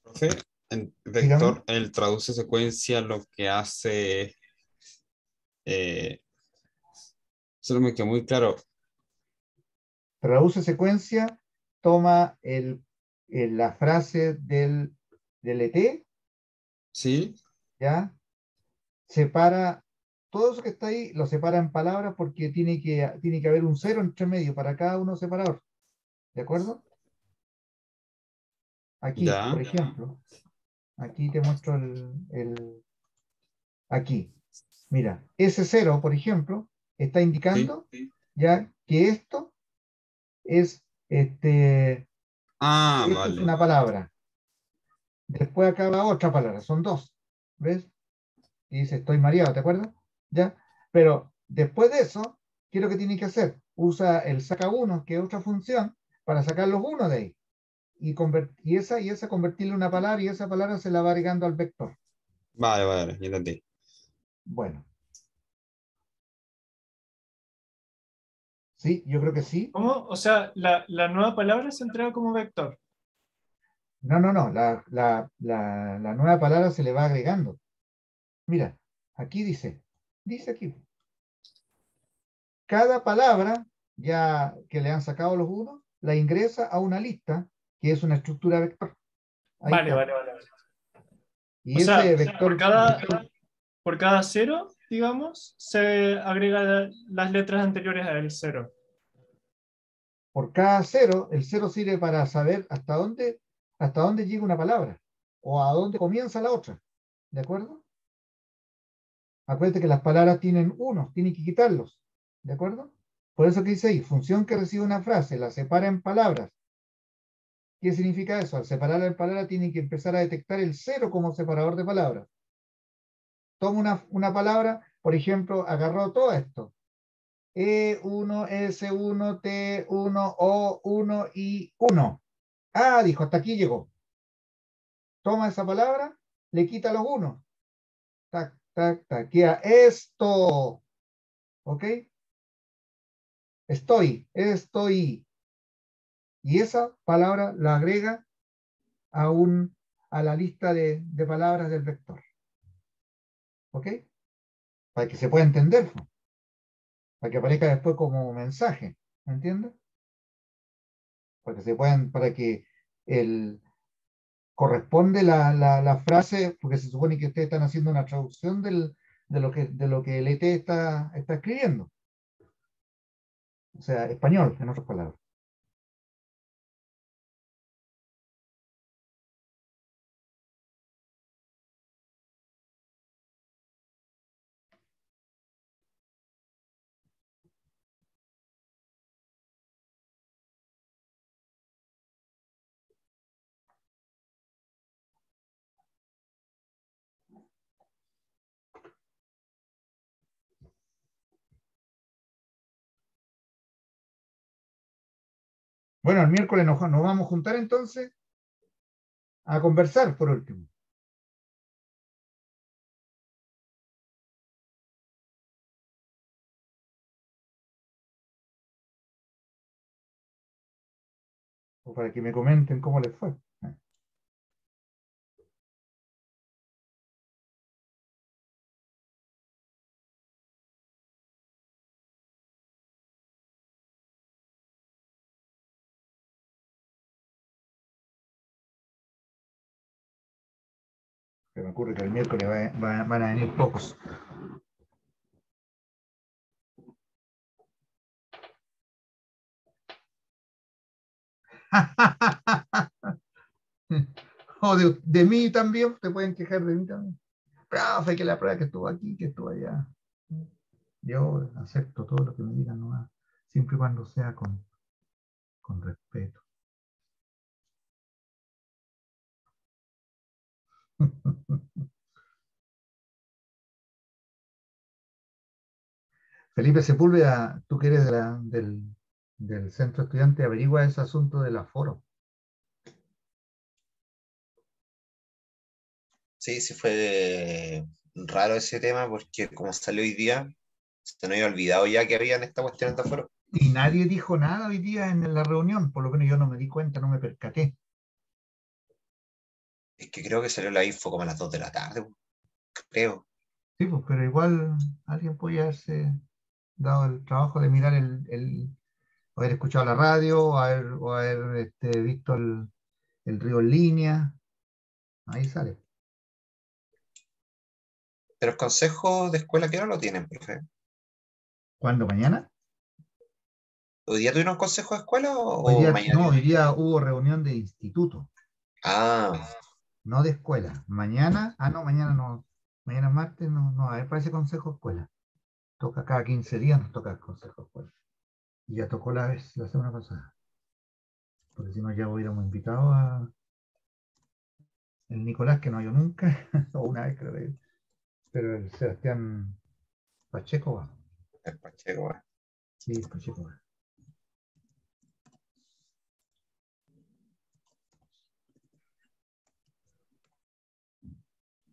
Profe, En vector, el traduce secuencia lo que hace. Eh, solo me quedó muy claro. Traduce secuencia, toma el, la frase del, del ET. Sí. ¿Ya? Separa todo eso que está ahí, lo separa en palabras porque tiene que, tiene que haber un cero entre medio para cada uno separador. ¿De acuerdo? Aquí, por ejemplo, aquí te muestro el, aquí. Mira, ese cero, por ejemplo, está indicando ya que esto es este ah, es una palabra. Después acaba otra palabra, son dos. ¿Ves? Y dice, estoy mareado, ¿te acuerdas? ¿Ya? Pero después de eso, ¿qué es lo que tiene que hacer? Usa el saca uno, que es otra función, para sacar los uno de ahí. Y, y, esa, y esa convertirle una palabra y esa palabra se la va agregando al vector. Vale, vale, ya entendí. Bueno. Sí, yo creo que sí. ¿Cómo? O sea, la, nueva palabra se entrega como vector. No, no, no. La, la, nueva palabra se le va agregando. Mira, aquí dice, dice aquí. Cada palabra ya que le han sacado los unos, la ingresa a una lista que es una estructura vector. vale, vale, vale, Y ese vector. Por cada, por cada cero, digamos, se agrega las letras anteriores al cero. Por cada cero, el cero sirve para saber hasta dónde, hasta dónde llega una palabra o a dónde comienza la otra. ¿De acuerdo? Acuérdate que las palabras tienen unos, tienen que quitarlos. ¿De acuerdo? Por eso que dice ahí, función que recibe una frase, la separa en palabras. ¿Qué significa eso? Al separar en palabra tiene que empezar a detectar el cero como separador de palabras. Toma una, una palabra, por ejemplo, agarró todo esto. E1, S1, T1, O1 y 1. Ah, dijo, hasta aquí llegó. Toma esa palabra, le quita los unos. Tac, tac, tac. Queda esto. ¿Ok? Estoy, estoy. Y esa palabra la agrega a, un, a la lista de, palabras del vector. ¿Ok? Para que se pueda entender. Para que aparezca después como mensaje. ¿Me entiendes? Para que se puedan, para que el, corresponde la, la, frase, porque se supone que ustedes están haciendo una traducción del, de, lo que, de lo que el ET está, está escribiendo. O sea, español, en otras palabras. Bueno, el miércoles nos, vamos a juntar entonces a conversar por último. O para que me comenten cómo les fue. Ocurre que el miércoles van a venir pocos. o de, mí también, te pueden quejar de mí también. Profe, que la prueba que estuvo aquí, que estuvo allá. Yo acepto todo lo que me digan, ¿no? siempre y cuando sea con, con respeto. Felipe Sepúlveda, tú que eres del, del, centro estudiante, averigua ese asunto del aforo. Sí, sí fue raro ese tema porque como salió hoy día, se me había olvidado ya que había en esta cuestión de aforo. Y nadie dijo nada hoy día en la reunión, por lo menos yo no me di cuenta, no me percaté. Es que creo que salió la info como a las 2 de la tarde, creo. Sí, pues, pero igual alguien podía haberse dado el trabajo de mirar el, el haber escuchado la radio, o haber, o haber este, visto el, el río en línea. Ahí sale. Pero el consejo de escuela, ¿qué no lo tienen, profe? ¿Cuándo? ¿Mañana? ¿Hoy día tuvieron consejo de escuela o, mañana? No, hoy día hubo reunión de instituto. Ah. No de escuela. Mañana, ah, no, mañana no. Mañana martes no, no, a ver, parece consejo de escuela. Toca cada 15 días, nos toca el consejo escuela. Y ya tocó la vez, la semana pasada. Porque si no, ya hubiéramos invitado a el Nicolás, que no yo nunca, o una vez creo que pero el Sebastián Pacheco va. El Pacheco va. Sí, el Pacheco va.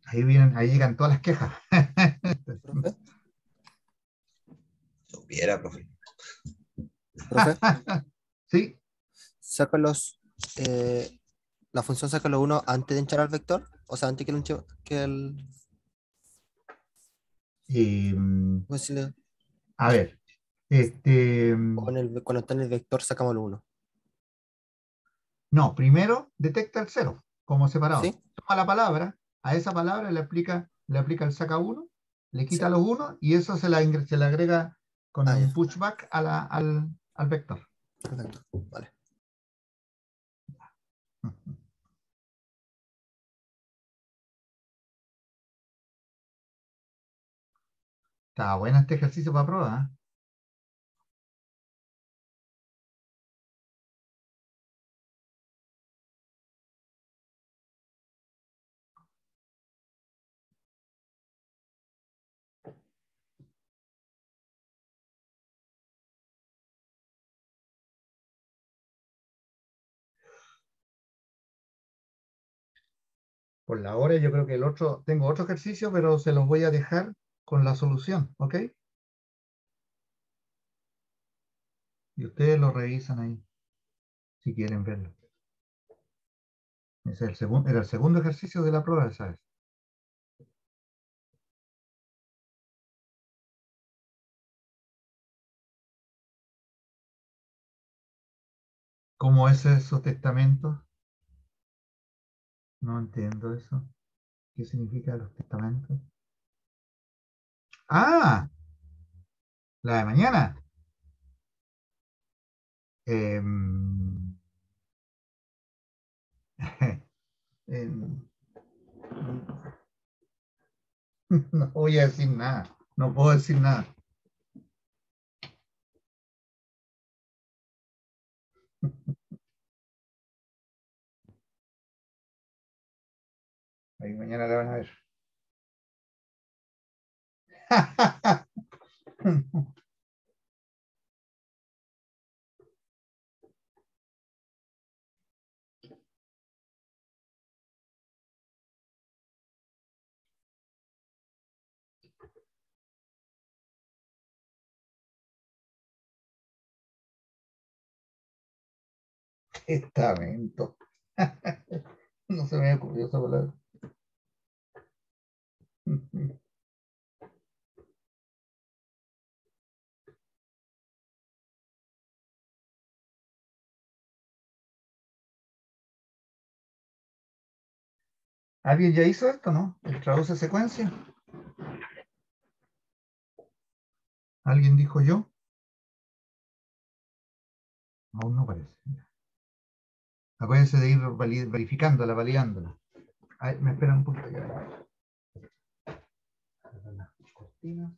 Ahí vienen, ahí llegan todas las quejas. Supiera, profe. ¿Profe? sí. Saca los. Eh, la función saca los uno antes de hinchar al vector. O sea, antes que el, que el Em, pues a ver, este. cuando está en el vector, sacamos el 1. No, primero detecta el 0 como separado. Toma la palabra, a esa palabra le aplica, le aplica el saca 1, le quita los 1 y eso se, la, se le agrega con el pushback a la, al, al vector. Perfecto, vale. Está bueno este ejercicio para prueba. Por la hora yo creo que el otro, tengo otro ejercicio, pero se los voy a dejar con la solución, ¿ok? Y ustedes lo revisan ahí, si quieren verlo. Es el segundo, era el segundo ejercicio de la prueba, ¿sabes? ¿Cómo es esos testamentos? No entiendo eso. ¿Qué significa los testamentos? Ah, la de mañana. Em, em, no voy a decir nada, no puedo decir nada. Ahí mañana la van a ver. Testamento. no se me ha ocurrido esa palabra. ¿Alguien ya hizo esto, no? ¿El traduce secuencia? ¿Alguien dijo yo? Aún no parece. Acuérdense de ir verificándola, validándola. me esperan un poquito. Cortinas.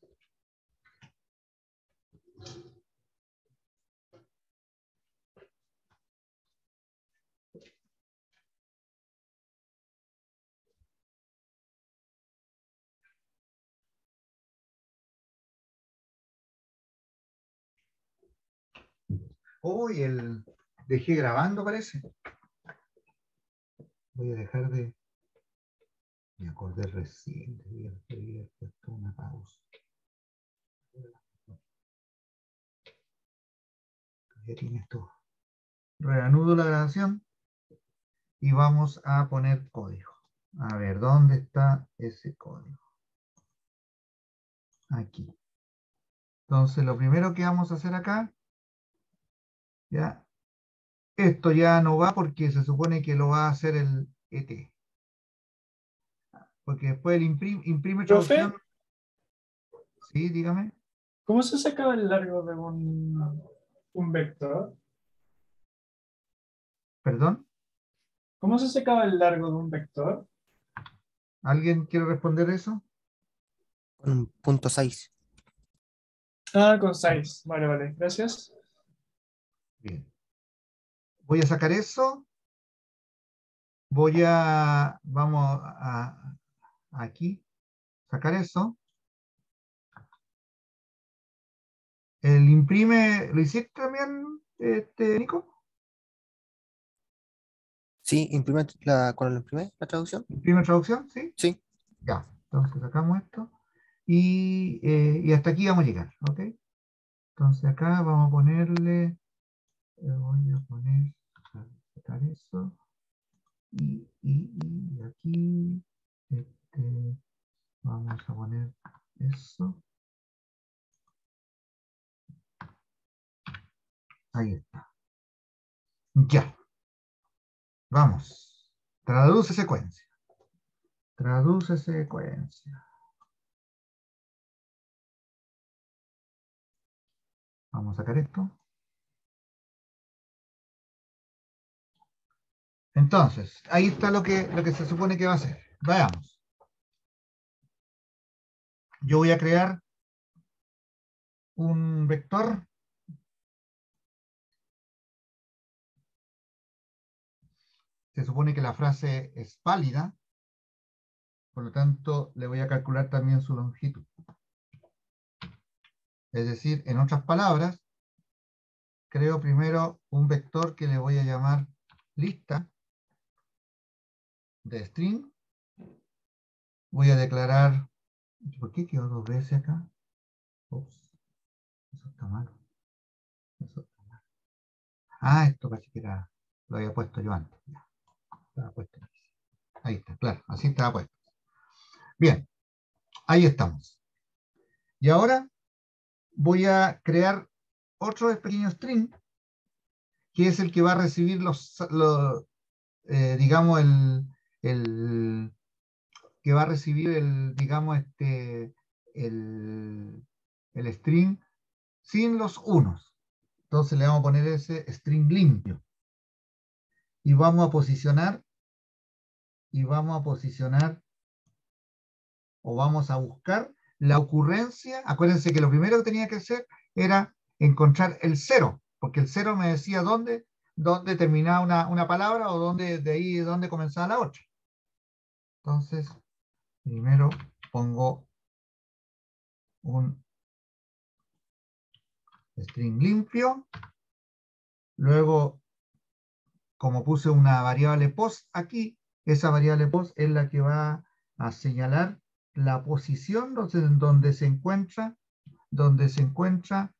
Uy, el dejé grabando, parece. Voy a dejar de. Me acordé recién, debía haber puesto una pausa. Ya tiene esto. Reanudo la grabación y vamos a poner código. A ver, ¿dónde está ese código? Aquí. Entonces, lo primero que vamos a hacer acá, ya, esto ya no va porque se supone que lo va a hacer el ET. Porque después el imprime, imprime traducción. Sí, dígame. ¿Cómo se saca el largo de un, un vector? ¿Perdón? ¿Cómo se secaba el largo de un vector? ¿Alguien quiere responder eso? Con punto 6. Ah, con 6. Vale, vale. Gracias. Bien. Voy a sacar eso. Voy a, vamos a, aquí, sacar eso. El imprime, ¿lo hiciste también, este, Nico? Sí, imprime la, cuando lo imprime la traducción. ¿Imprime traducción? Sí. Sí. Ya, entonces sacamos esto. Y, eh, y hasta aquí vamos a llegar, ¿ok? Entonces acá vamos a ponerle, eh, voy a poner, sacar eso. Y, y, y aquí, este, vamos a poner eso. Ahí está. Ya. Vamos. Traduce secuencia. Traduce secuencia. Vamos a sacar esto. Entonces, ahí está lo que, lo que se supone que va a hacer. Veamos. Yo voy a crear un vector se supone que la frase es válida, por lo tanto le voy a calcular también su longitud. Es decir, en otras palabras, creo primero un vector que le voy a llamar lista de string. Voy a declarar, ¿por qué quedó dos veces acá? Ups, eso está mal. Eso está mal. Ah, esto parece que era, lo había puesto yo antes. Ahí está, claro, así estaba puesto. Bien, ahí estamos. Y ahora voy a crear otro pequeño string, que es el que va a recibir los, eh, digamos, el, el, que va a recibir el, digamos, este, el, el string sin los unos. Entonces le vamos a poner ese string limpio. Y vamos a posicionar y vamos a posicionar o vamos a buscar la ocurrencia. Acuérdense que lo primero que tenía que hacer era encontrar el cero, porque el cero me decía dónde, dónde terminaba una, una palabra o dónde, de ahí dónde comenzaba la otra. Entonces, primero pongo un string limpio, luego, como puse una variable post aquí, esa variable post es la que va a señalar la posición donde, se encuentra, donde se encuentra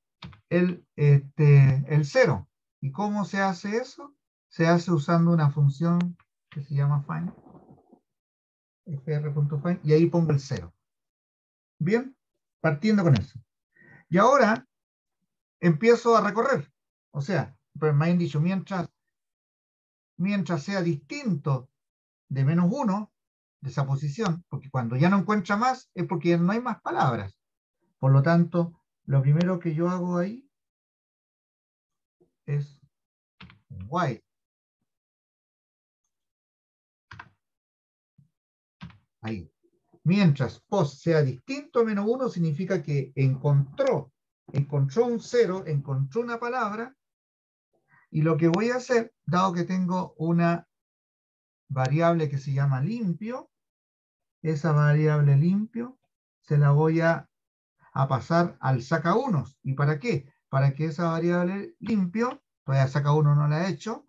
el, este, el cero. ¿Y cómo se hace eso? Se hace usando una función que se llama find, fr.find, y ahí pongo el cero. Bien, partiendo con eso. Y ahora empiezo a recorrer. O sea, pues me han dicho, mientras, mientras sea distinto de menos uno de esa posición, porque cuando ya no encuentra más es porque no hay más palabras. Por lo tanto, lo primero que yo hago ahí es white. Ahí. Mientras post sea distinto a menos uno, significa que encontró, encontró un cero, encontró una palabra, y lo que voy a hacer, dado que tengo una variable que se llama limpio. Esa variable limpio se la voy a, pasar al saca unos. ¿Y para qué? Para que esa variable limpio, todavía saca uno no la he hecho,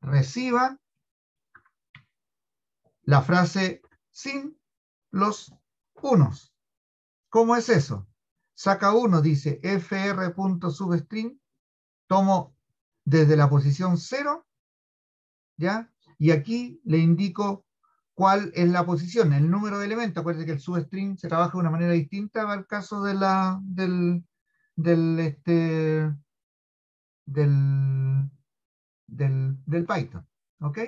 reciba la frase sin los unos. ¿Cómo es eso? Saca uno, dice fr.substring, tomo desde la posición 0 ¿ya? y aquí le indico cuál es la posición, el número de elementos. Acuérdense que el substring se trabaja de una manera distinta al caso de la, del, del, este, del, del, del Python. ¿Ok?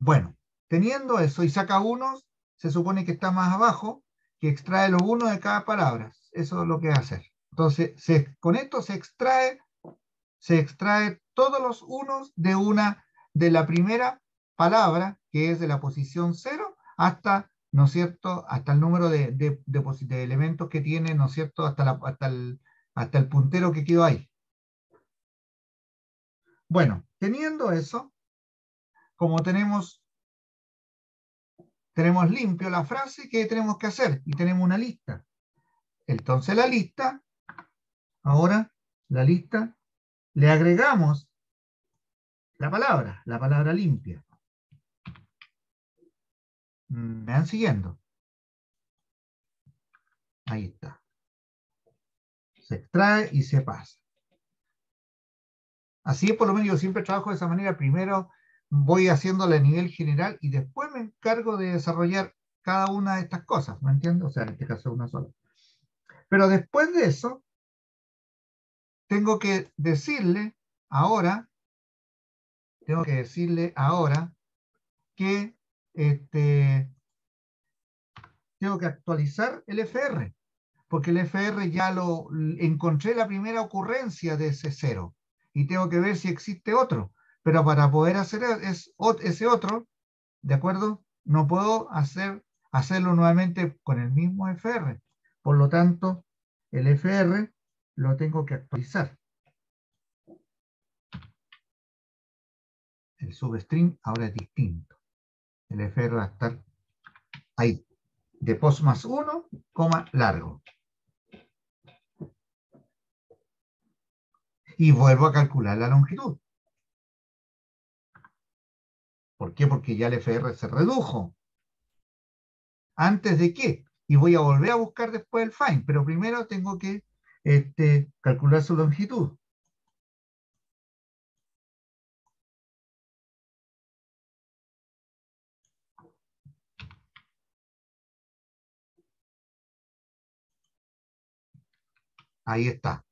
Bueno, teniendo eso y saca unos, se supone que está más abajo, que extrae los unos de cada palabra. Eso es lo que va a hacer. Entonces, con esto se extrae, se extrae todos los unos de una, de la primera palabra, que es de la posición cero, hasta, ¿no es cierto?, hasta el número de, de, elementos que tiene, ¿no es cierto?, hasta, hasta, el, hasta el puntero que quedó ahí. Bueno, teniendo eso, como tenemos, tenemos limpio la frase, ¿qué tenemos que hacer? Y tenemos una lista. Entonces la lista, ahora la lista, le agregamos la palabra, la palabra limpia. Mm, ¿Me van siguiendo? Ahí está. Se extrae y se pasa. Así es, por lo menos yo siempre trabajo de esa manera. Primero voy haciéndolo a nivel general y después me encargo de desarrollar cada una de estas cosas, ¿me entiendes? O sea, en este caso una sola. Pero después de eso, tengo que decirle ahora, tengo que decirle ahora que este, tengo que actualizar el FR, porque el FR ya lo encontré la primera ocurrencia de ese cero y tengo que ver si existe otro. Pero para poder hacer ese otro, ¿de acuerdo? No puedo hacer, hacerlo nuevamente con el mismo FR. Por lo tanto, el FR lo tengo que actualizar. El substring ahora es distinto. El FR va a estar ahí. De post más 1, coma largo. y vuelvo a calcular la longitud. ¿Por qué? Porque ya el FR se redujo. ¿Antes de qué? Y voy a volver a buscar después el find, pero primero tengo que este, calcular su longitud. Ahí está.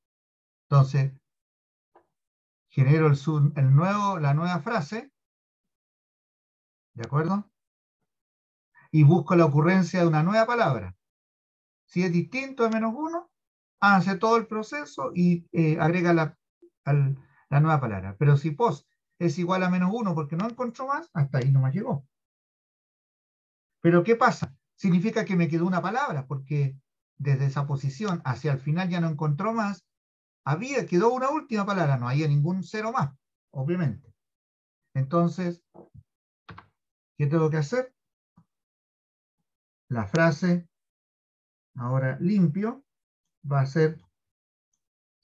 Entonces, genero el, nuevo, la nueva frase, ¿de acuerdo? Y busco la ocurrencia de una nueva palabra. Si es distinto de menos uno, hace todo el proceso y eh, agrega la, la nueva palabra. Pero si post es igual a menos uno porque no encontró más, hasta ahí no me llegó. Pero ¿qué pasa? Significa que me quedó una palabra, porque desde esa posición hacia el final ya no encontró más, había, quedó una última palabra, no había ningún cero más, obviamente. Entonces, ¿qué tengo que hacer? La frase, ahora limpio, va a ser,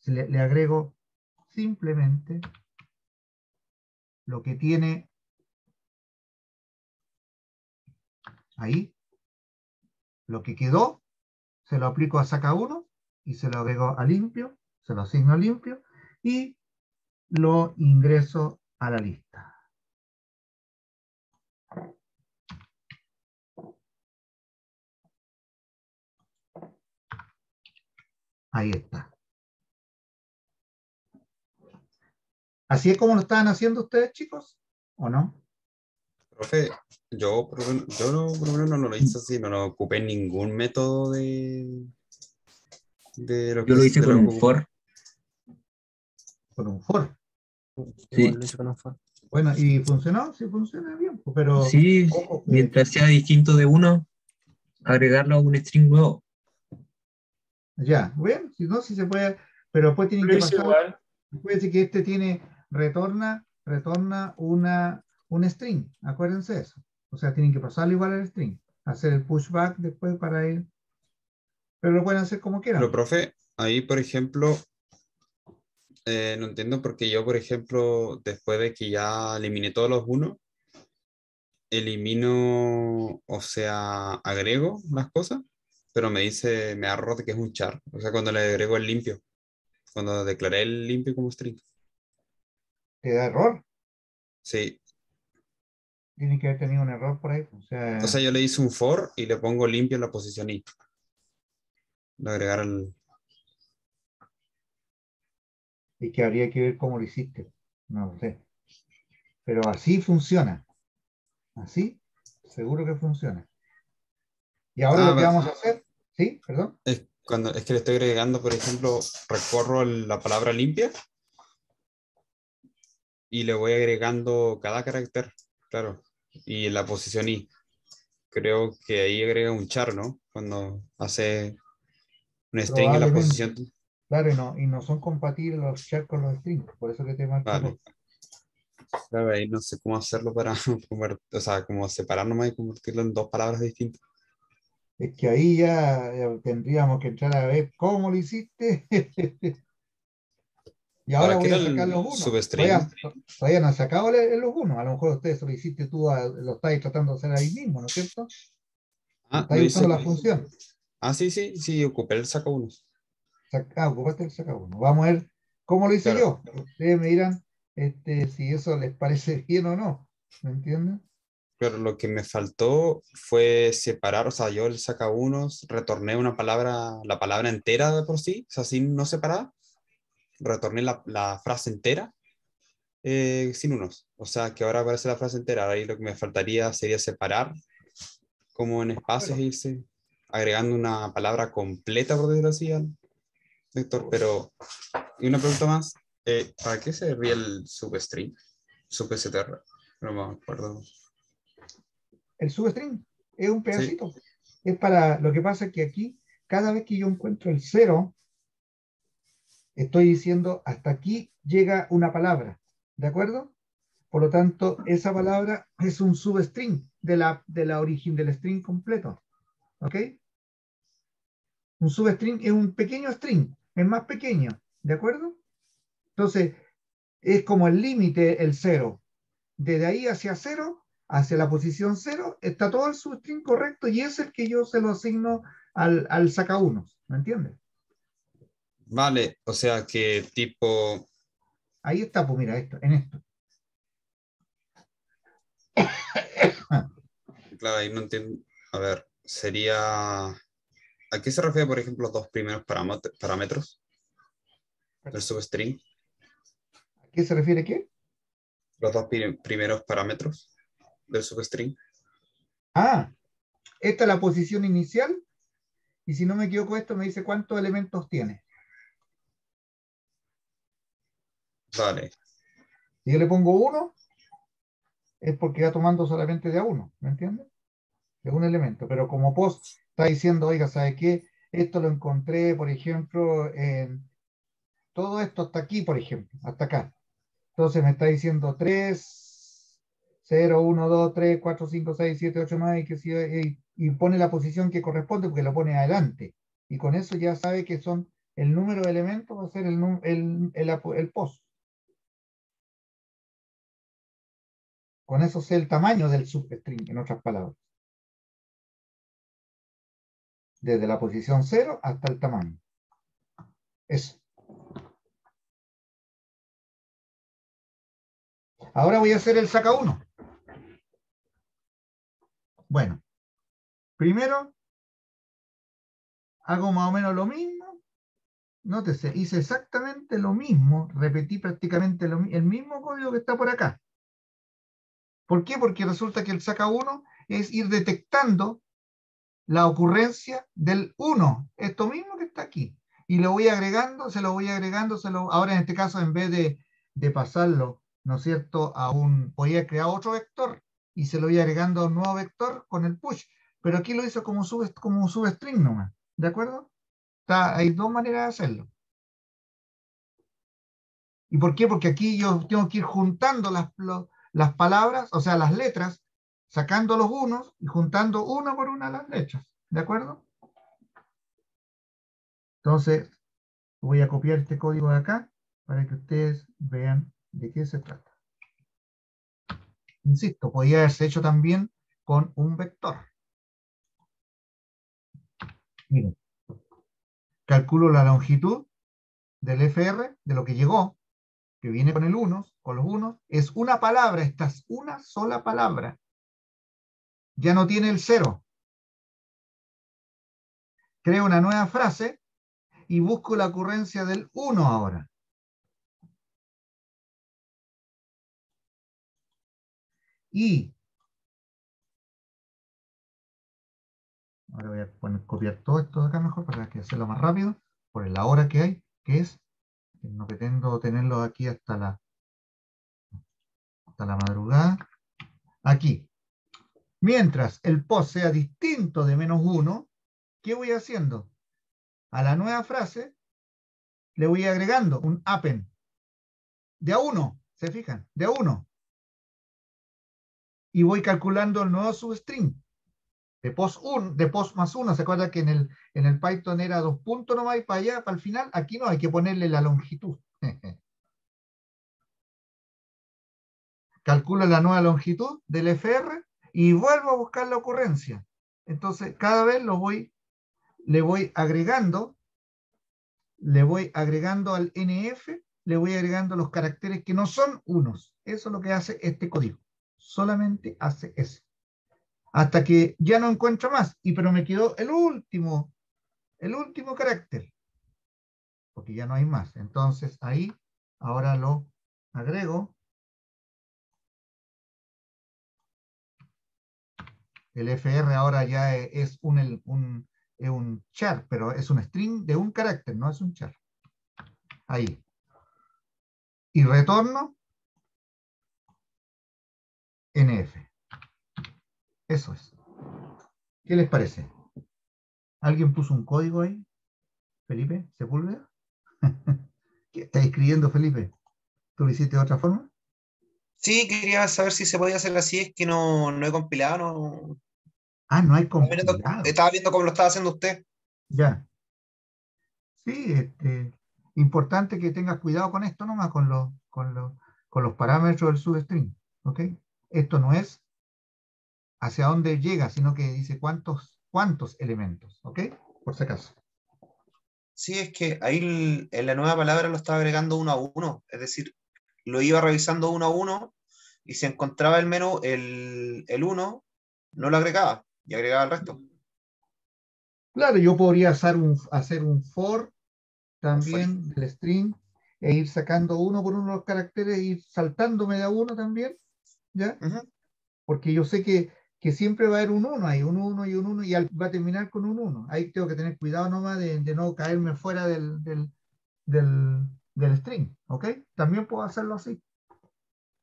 le, le agrego simplemente lo que tiene ahí, lo que quedó, se lo aplico a saca uno y se lo agrego a limpio se lo asigno limpio y lo ingreso a la lista. Ahí está. ¿Así es como lo estaban haciendo ustedes, chicos? ¿O no? Profe, yo, yo no, no lo hice así, no lo ocupé ningún método de, de lo que Yo lo hice con un for con un for. Sí. Bueno, ¿y funcionó? Sí, funciona bien, pues, pero... Sí, mientras sea distinto de uno, agregarlo a un string nuevo. Ya, bueno, si no, si se puede, pero después tiene que pasar... Puede decir que este tiene, retorna, retorna una, un string, acuérdense eso. O sea, tienen que pasarlo igual al string, hacer el pushback después para ir. Pero lo pueden hacer como quieran. Pero, profe, ahí, por ejemplo, eh, no entiendo porque yo, por ejemplo, después de que ya eliminé todos los unos, elimino, o sea, agrego las cosas, pero me dice, me arroja que es un char. O sea, cuando le agrego el limpio, cuando declaré el limpio como string. te da error. Sí. Tiene que haber tenido un error por ahí. O sea, yo le hice un for y le pongo limpio en la posición I. Le agregar el... Y que habría que ver cómo lo hiciste. No sé. Pero así funciona. Así, seguro que funciona. Y ahora lo que vamos a hacer, ¿sí? Perdón. Es, cuando, es que le estoy agregando, por ejemplo, recorro la palabra limpia y le voy agregando cada carácter, claro, y la posición I. Creo que ahí agrega un char, ¿no? Cuando hace un string en la posición. Claro, y no, y no son compatibles los char con los strings, por eso que te marco. Vale. Claro, ahí no sé cómo hacerlo para, o sea, como separar nomás y convertirlo en dos palabras distintas es que ahí ya, tendríamos que entrar a ver cómo lo hiciste. y ahora voy a sacar los unos. Todavía, no han sacado los unos. A lo mejor ustedes lo hiciste tú, lo estáis tratando de hacer ahí mismo, ¿no es cierto? Ah, estáis usando la función. Ah, sí, sí, sí, ocupé el saca unos. Ah, ocupaste el saca uno. Vamos a ver cómo lo hice yo. Ustedes me dirán este, si eso les parece bien o no. ¿Me entienden? Pero lo que me faltó fue separar, o sea, yo el saca unos, retorné una palabra, la palabra entera de por sí, o sea, sin no separar, retorné la, la frase entera eh, sin unos, o sea, que ahora aparece la frase entera, ahí lo que me faltaría sería separar, como en espacios, irse agregando una palabra completa, por decirlo así, Víctor, pero, y una pregunta más, eh, ¿para qué servía el substring? Substr, no me acuerdo el substring es un pedacito. Es para, lo que pasa es que aquí, cada vez que yo encuentro el cero, estoy diciendo hasta aquí llega una palabra, ¿de acuerdo? Por lo tanto, esa palabra es un substring de la, de la origen del string completo. ¿Ok? Un substring es un pequeño string, es más pequeño, ¿de acuerdo? Entonces, es como el límite, el cero. Desde ahí hacia cero hacia la posición 0, está todo el substring correcto y es el que yo se lo asigno al, al saca uno, ¿me entiendes? Vale, o sea que tipo... Ahí está, pues mira, esto, en esto. Claro, ahí no entiendo. A ver, sería... ¿A qué se refiere, por ejemplo, los dos primeros parámetros del substring? ¿A qué se refiere qué? Los dos primeros parámetros del substring. Ah, esta es la posición inicial. Y si no me equivoco, esto me dice cuántos elementos tiene. Vale. Si yo le pongo uno, es porque va tomando solamente de a uno, ¿me entiendes? De un elemento. Pero como post está diciendo, oiga, ¿sabe qué? Esto lo encontré, por ejemplo, en todo esto hasta aquí, por ejemplo, hasta acá. Entonces me está diciendo 3, 0, 1, 2, 3, 4, 5, 6, 7, 8, 9, y, que, y, pone la posición que corresponde porque lo pone adelante. Y con eso ya sabe que son el número de elementos, va a ser el, el, el, el post. Con eso sé el tamaño del substring, en otras palabras. Desde la posición 0 hasta el tamaño. Eso. Ahora voy a hacer el saca 1. Bueno, primero hago más o menos lo mismo. Nótese, hice exactamente lo mismo, repetí prácticamente el mismo código que está por acá. ¿Por qué? Porque resulta que el saca 1 es ir detectando la ocurrencia del 1, esto mismo que está aquí. Y lo voy agregando, se lo voy agregando, se lo, ahora en este caso en vez de, de pasarlo, ¿no es cierto?, a un, voy a crear otro vector y se lo voy agregando a un nuevo vector con el push. Pero aquí lo hizo como, sub, como un substring nomás. ¿De acuerdo? Está, hay dos maneras de hacerlo. ¿Y por qué? Porque aquí yo tengo que ir juntando las, las palabras, o sea, las letras, sacando los unos y juntando una por una las letras. ¿De acuerdo? Entonces, voy a copiar este código de acá para que ustedes vean de qué se trata. Insisto, podría haberse hecho también con un vector. Miren, calculo la longitud del FR, de lo que llegó, que viene con el 1, con los unos, es una palabra, esta es una sola palabra. Ya no tiene el cero. Creo una nueva frase y busco la ocurrencia del uno ahora. Y ahora voy a poner, copiar todo esto de acá mejor para que hacerlo más rápido, por la hora que hay, que es, no pretendo tenerlo aquí hasta la, hasta la madrugada. Aquí. Mientras el post sea distinto de menos uno, ¿qué voy haciendo? A la nueva frase le voy agregando un append de a uno, ¿se fijan? De a uno y voy calculando el nuevo substring de post, un, de post más uno. ¿Se acuerda que en el, en el Python era dos puntos nomás y para allá, para el final? Aquí no, hay que ponerle la longitud. Calculo la nueva longitud del FR y vuelvo a buscar la ocurrencia. Entonces, cada vez lo voy, le voy agregando, le voy agregando al NF, le voy agregando los caracteres que no son unos. Eso es lo que hace este código solamente hace eso. Hasta que ya no encuentro más. Y pero me quedó el último, el último carácter. Porque ya no hay más. Entonces ahí, ahora lo agrego. El FR ahora ya es un, un, un char, pero es un string de un carácter, no es un char. Ahí. Y retorno NF. Eso es. ¿Qué les parece? ¿Alguien puso un código ahí? ¿Felipe? ¿Sepúlveda? ¿Qué está escribiendo Felipe? ¿Tú lo hiciste de otra forma? Sí, quería saber si se podía hacer así, es que no, no he compilado. No... Ah, no hay compilado. Estaba viendo cómo lo estaba haciendo usted. Ya. Sí, este, importante que tengas cuidado con esto nomás, con, los, con, los, con los parámetros del substring. ¿Ok? Esto no es hacia dónde llega, sino que dice cuántos, cuántos elementos, ¿ok? Por si acaso. Sí, es que ahí en la nueva palabra lo estaba agregando uno a uno, es decir, lo iba revisando uno a uno y si encontraba el menú, el, el uno, no lo agregaba y agregaba el resto. Claro, yo podría hacer un, hacer un for también del string e ir sacando uno por uno los caracteres e ir saltándome de a uno también ¿ya? Porque yo sé que, que, siempre va a haber un 1, hay un 1 y un 1 y va a terminar con un 1. Ahí tengo que tener cuidado nomás de, de no caerme fuera del, del, del, del, string, ¿ok? También puedo hacerlo así.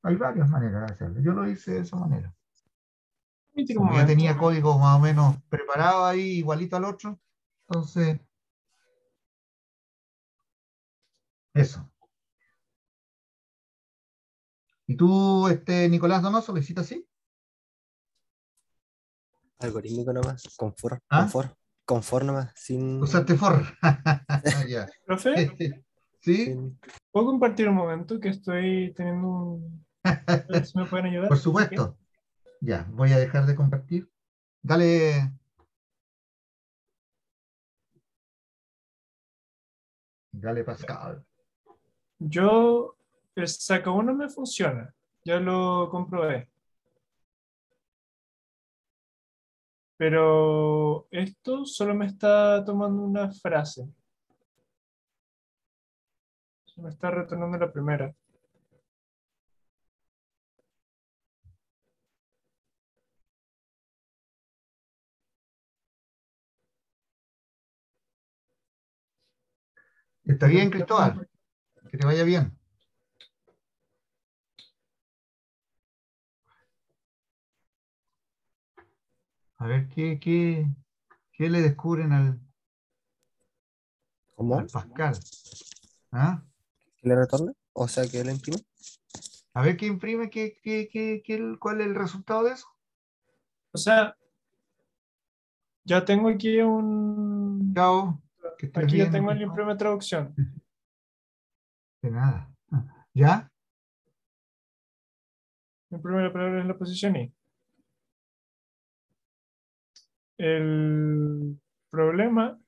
Hay varias maneras de hacerlo. Yo lo hice de esa manera. Como ya tenía código más o menos preparado ahí, igualito al otro. Entonces, eso. ¿Y tú, este, Nicolás Donoso, lo hiciste así? Algorítmico nomás, con for, ¿Ah? con for, nomás, sin... Usaste for. ¿Profe? ¿Sí? ¿Puedo compartir un momento que estoy teniendo un... si me pueden ayudar? Por supuesto. Ya, voy a dejar de compartir. Dale. Dale, Pascal. Yo el saca uno me funciona. Ya lo comprobé. Pero esto solo me está tomando una frase. Se me está retornando la primera. Está bien, Cristóbal. Que te vaya bien. A ver, ¿qué, qué, qué le descubren al, ¿Cómo? Pascal? ¿Ah? ¿Que le retorne? O sea, que le imprime. A ver, ¿qué imprime? ¿Qué, qué, qué, qué, cuál es el resultado de eso? O sea, ya tengo aquí un... Chao. aquí ya tengo el imprime traducción. De nada. ¿Ya? Imprime la palabra en la posición y el problema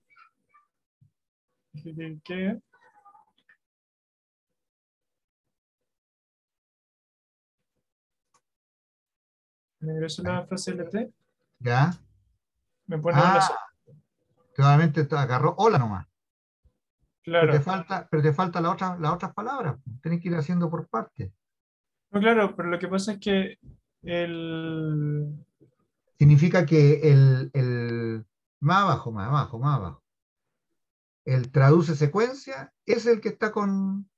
que ¿Me ingreso la frase LT? Ya. Me pone ah, agarró hola nomás. Claro. Pero te falta, pero te falta la otra, las otras palabras. Tienes que ir haciendo por partes. No, claro, pero lo que pasa es que el, Significa que el, el más abajo, más abajo, más abajo. El traduce secuencia es el que está con...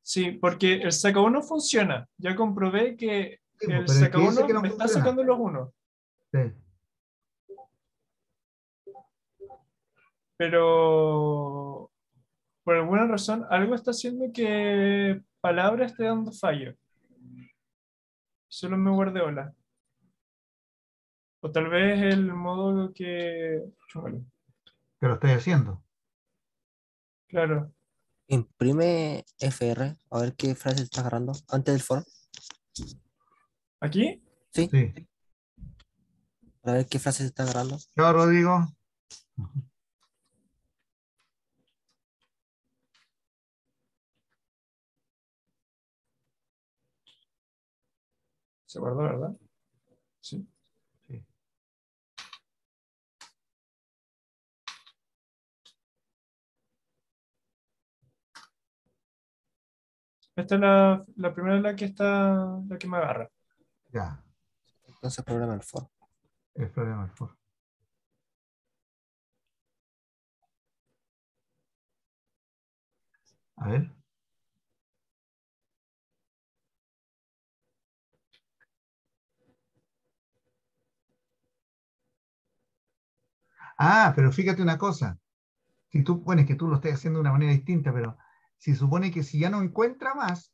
Sí, porque el saca uno funciona. Ya comprobé que el saca uno me está sacando los unos. Sí. Pero por alguna razón algo está haciendo que palabra esté dando fallo. Solo me guardé hola. O tal vez el modo que... Que lo estoy haciendo. Claro. Imprime FR, a ver qué frase está agarrando antes del foro. ¿Aquí? Sí. sí. A ver qué frase está agarrando. Chao, Rodrigo. Se guardó, ¿verdad? Sí. sí. Esta es la, la primera la que está, la que me agarra. Ya. Entonces problema del for. El problema del for. A ver. Ah, pero fíjate una cosa. Si tú, bueno, es que tú lo estás haciendo de una manera distinta, pero si supone que si ya no encuentra más.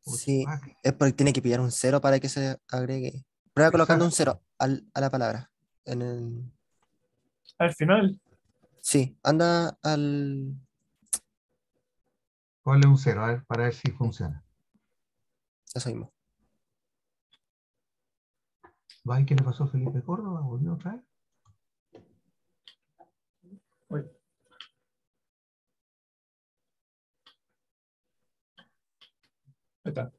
Sí, es porque tiene que pillar un cero para que se agregue. Prueba colocando un cero a la palabra. En el... Al final. Sí, anda al. Ponle un cero, a ver, para ver si funciona. Eso mismo. ¿Qué le pasó a Felipe Córdoba? ¿Volvió otra vez? Ahí está.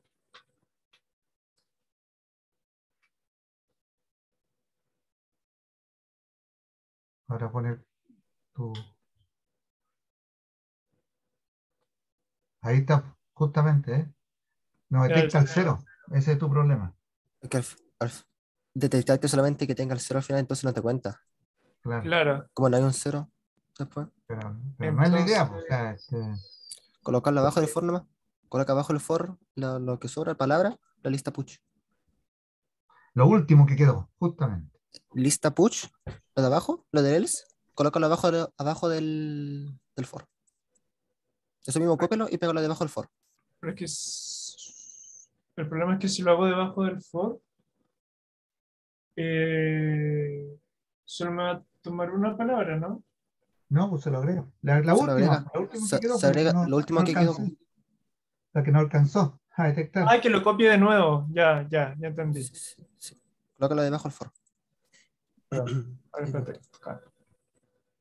Ahora poner tu... Ahí está, justamente, ¿eh? No detecta el cero. Ese es tu problema detectarte solamente que tenga el cero al final, entonces no te cuenta. Claro. Como no hay un cero después. Pero, no es la idea, pues, este, Colocarlo abajo del for nomás. Coloca abajo el for lo, que sobra, palabra, la lista push. Lo último que quedó, justamente. Lista push, lo de abajo, lo de else, colócalo abajo, abajo del, del for. Eso mismo, cópialo y pégalo debajo del for. Pero es que el problema es que si lo hago debajo del for, eh, solo me va a tomar una palabra, ¿no? No, pues se lo agrega. La, última, la última que quedó. Se agrega, lo último que quedó. La que no alcanzó a detectar. Ah, que lo copie de nuevo. Ya, ya, ya entendí. Sí, sí, Colócalo debajo del foro.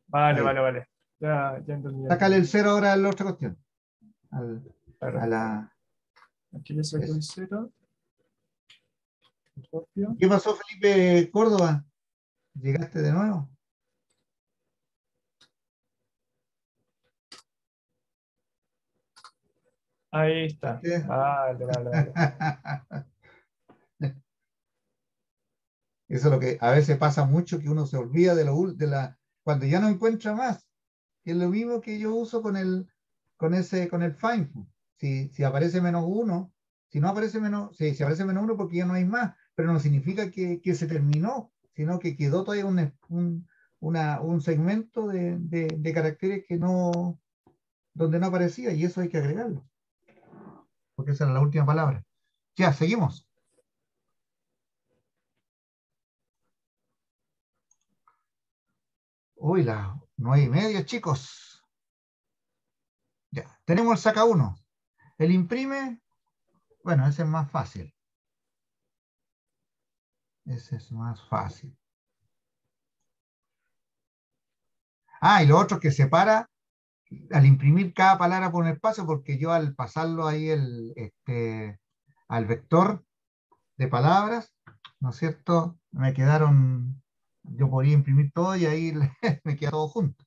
Vale, vale, vale. Ya, ya entendí. Sácale el cero ahora a la otra cuestión. Al, a la... Aquí le saco el cero. ¿Qué pasó, Felipe Córdoba? ¿Llegaste de nuevo? Ahí está. Vale, vale, vale. Eso es lo que a veces pasa mucho, que uno se olvida de, lo, de la... Cuando ya no encuentra más. es lo mismo que yo uso con el, con ese, con el find. Si, si aparece menos uno, si no aparece menos, si, si aparece menos uno porque ya no hay más, pero no significa que, se terminó, sino que quedó todavía un, un segmento de, caracteres que no, donde no aparecía, y eso hay que agregarlo. Porque esa era la última palabra. Ya, seguimos. Uy, la nueve y media, chicos. Ya, tenemos el saca uno. El imprime, bueno, ese es más fácil. Ese es más fácil. Ah, y lo otro que separa al imprimir cada palabra por un espacio, porque yo al pasarlo ahí el, este, al vector de palabras, ¿no es cierto? Me quedaron, yo podía imprimir todo y ahí me queda todo junto.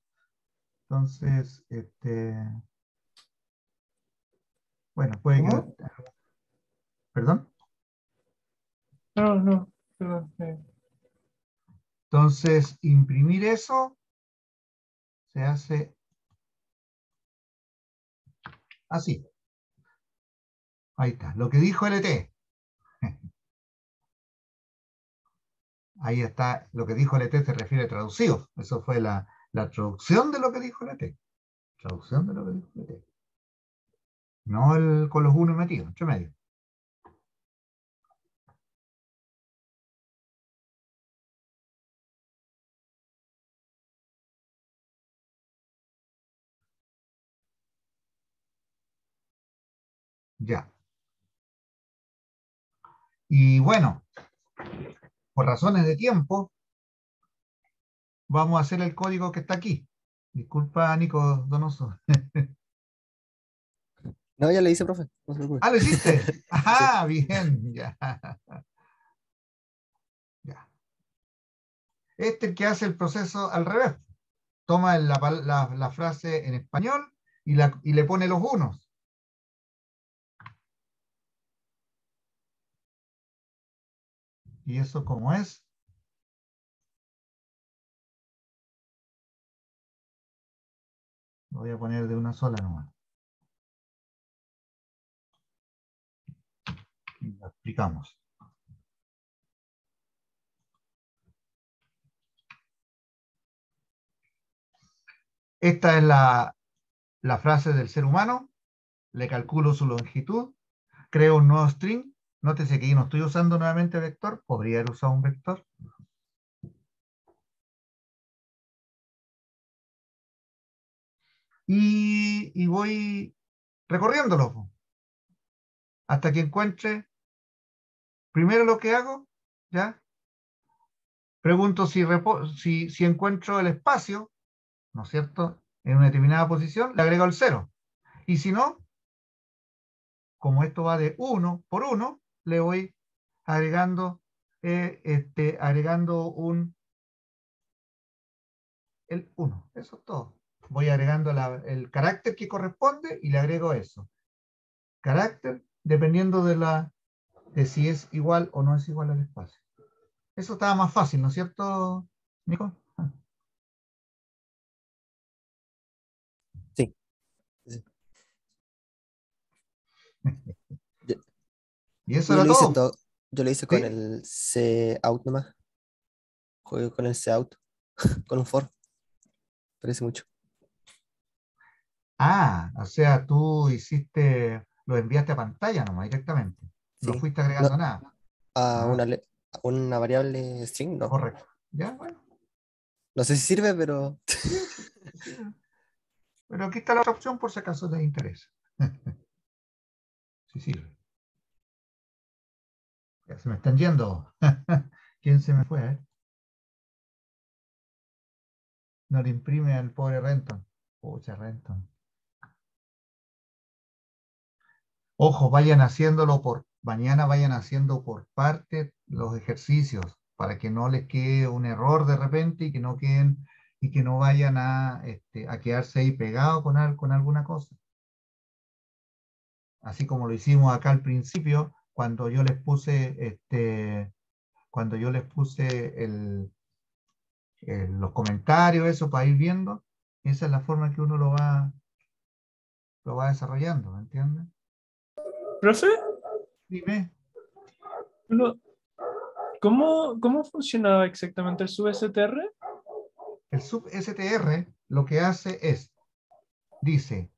Entonces, este, bueno, puede que... ¿Perdón? No, no, perdón. Entonces, imprimir eso se hace así. Ahí está, lo que dijo LT. Ahí está, lo que dijo LT se refiere a traducido. Eso fue la, traducción de lo que dijo LT. Traducción de lo que dijo LT. No el, con los unos metidos, entre medio. Ya. Y bueno, por razones de tiempo, vamos a hacer el código que está aquí. Disculpa, Nico Donoso. No, ya le hice, profe. ah, ¿lo hiciste? Ajá, bien, ya. ya. Este que hace el proceso al revés. Toma la, frase en español y, la, y le pone los unos. ¿Y eso cómo es? Lo voy a poner de una sola nomás. Y lo explicamos. Esta es la, la frase del ser humano. Le calculo su longitud. Creo un nuevo string Nótese que yo no estoy usando nuevamente vector, podría haber usado un vector. Y, voy recorriéndolo hasta que encuentre primero lo que hago, ¿ya? Pregunto si, si, si encuentro el espacio, ¿no es cierto?, en una determinada posición, le agrego el cero. Y si no, como esto va de 1 por 1, le voy agregando, eh, este, agregando un, el 1. Eso es todo. Voy agregando el carácter que corresponde y le agrego eso. Carácter dependiendo de, la, de si es igual o no es igual al espacio. Eso estaba más fácil, ¿no es cierto, Nico? Sí. sí. Y eso yo lo Hice todo. Yo lo hice con el C out nomás. Juego con el C out. con un for. Parece mucho. Ah, o sea, tú hiciste, lo enviaste a pantalla nomás directamente. No fuiste agregando nada. A ah. una, una variable string, no. Correcto. Ya, bueno. No sé si sirve, pero. pero aquí está la otra opción por si acaso te interesa. sí sirve se me están yendo. ¿Quién se me fue? No le imprime al pobre Renton. Pucha, Renton. Ojo, vayan haciéndolo por, mañana vayan haciendo por parte los ejercicios para que no les quede un error de repente y que no queden y que no vayan a, este, quedarse ahí pegados con, con alguna cosa. Así como lo hicimos acá al principio, cuando yo les puse este, cuando yo les puse el, los comentarios, eso para ir viendo, esa es la forma que uno lo va, lo va desarrollando, ¿me entiendes? Profe. Dime. ¿Cómo, ¿Cómo funcionaba exactamente el sub-STR? El sub-STR lo que hace es, dice,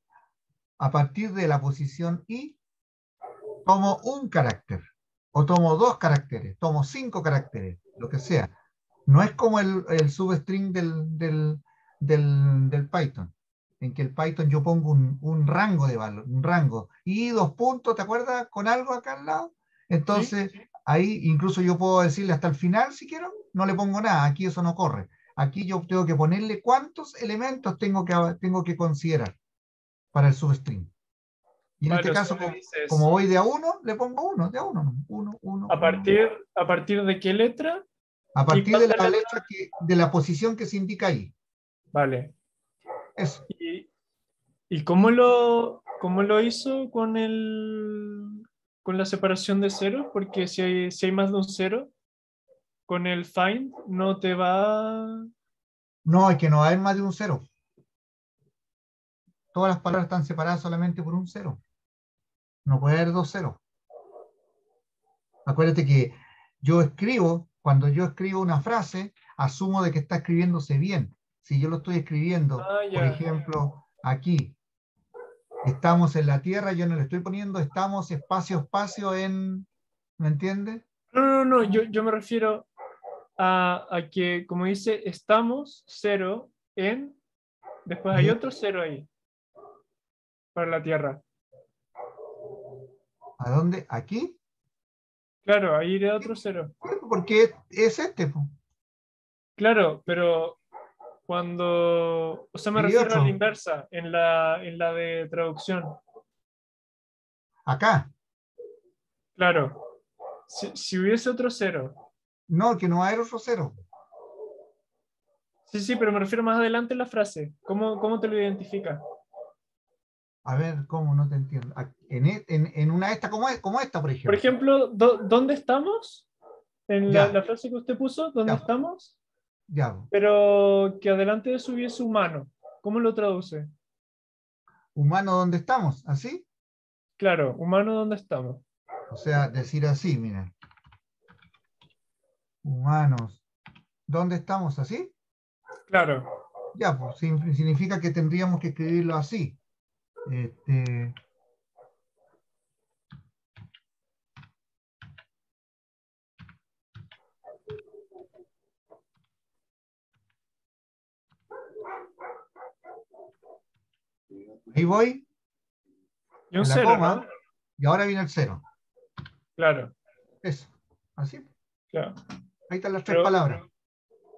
a partir de la posición I, tomo un carácter, o tomo dos caracteres, tomo cinco caracteres, lo que sea. No es como el, el substring del, del, del, Python, en que el Python yo pongo un, rango de valor, un rango, y dos puntos, ¿te acuerdas? Con algo acá al lado. Entonces, ahí incluso yo puedo decirle hasta el final, si quiero, no le pongo nada, aquí eso no corre. Aquí yo tengo que ponerle cuántos elementos tengo que, tengo que considerar para el substring. Y en este caso, como, voy de a uno, le pongo uno, de a uno, uno, uno. ¿A partir, ¿a partir de qué letra? A partir de la letra, que, de la posición que se indica ahí. Vale. Eso. ¿Y, y cómo, lo, cómo lo hizo con el con la separación de ceros? Porque si hay, si hay más de un cero, con el find no te va... No, es que no hay más de un cero. Todas las palabras están separadas solamente por un cero. No puede haber dos ceros. Acuérdate que yo escribo, cuando yo escribo una frase, asumo de que está escribiéndose bien. Si yo lo estoy escribiendo, ah, por ejemplo, aquí, estamos en la Tierra, yo no le estoy poniendo estamos espacio, espacio en, ¿me entiende? No, no, no, yo, yo me refiero a, a, que, como dice, estamos cero en, después hay otro cero ahí, para la Tierra. ¿A dónde? ¿Aquí? Claro, ahí iría otro cero. Porque es este. Claro, pero cuando, o sea, me refiero a la inversa, en la, en la de traducción. Acá. Claro. Si, si, hubiese otro cero. No, que no hay otro cero. Sí, sí, pero me refiero más adelante en la frase. ¿Cómo, cómo te lo identifica? A ver, ¿cómo? No te entiendo. En, e, en, en una esta como, como, esta, por ejemplo. Por ejemplo, ¿dónde estamos? En la, la, frase que usted puso, ¿dónde estamos? Pero que adelante de eso hubiese humano. ¿Cómo lo traduce? Humano donde estamos, ¿así? Claro, humano donde estamos. O sea, decir así, miren. Humanos. ¿Dónde estamos? ¿Así? Claro. Ya, pues significa que tendríamos que escribirlo así. Este, Ahí voy. Y un cero. Y ahora viene el cero. Claro. Eso. Así. Claro. Ahí están las tres palabras.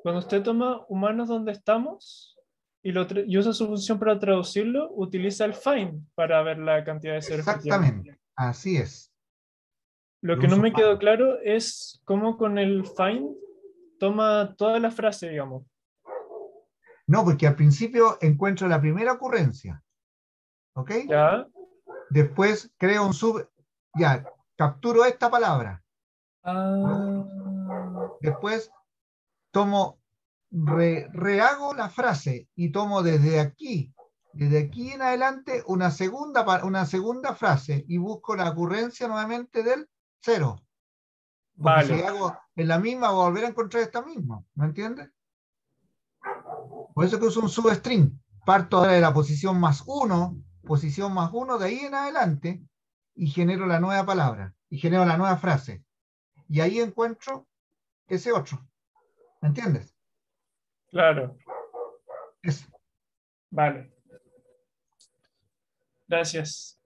Cuando usted toma humanos donde estamos y, lo y usa su función para traducirlo, utiliza el find para ver la cantidad de ceros. Exactamente. Así es. Lo que no me quedó claro es cómo con el find toma toda la frase, digamos. No, porque al principio encuentro la primera ocurrencia. ¿Ok? Ya. Después creo un sub. Ya, capturo esta palabra. Ah. Después tomo, rehago la frase y tomo desde aquí, desde aquí en adelante, una segunda, una segunda frase y busco la ocurrencia nuevamente del cero. Porque si hago en la misma, voy a volver a encontrar esta misma. ¿Me entiendes? Por eso que uso un substring. Parto ahora de la posición más uno, posición más uno, de ahí en adelante, y genero la nueva palabra, y genero la nueva frase. Y ahí encuentro ese otro. ¿Me entiendes? Claro. Eso. Vale. Gracias.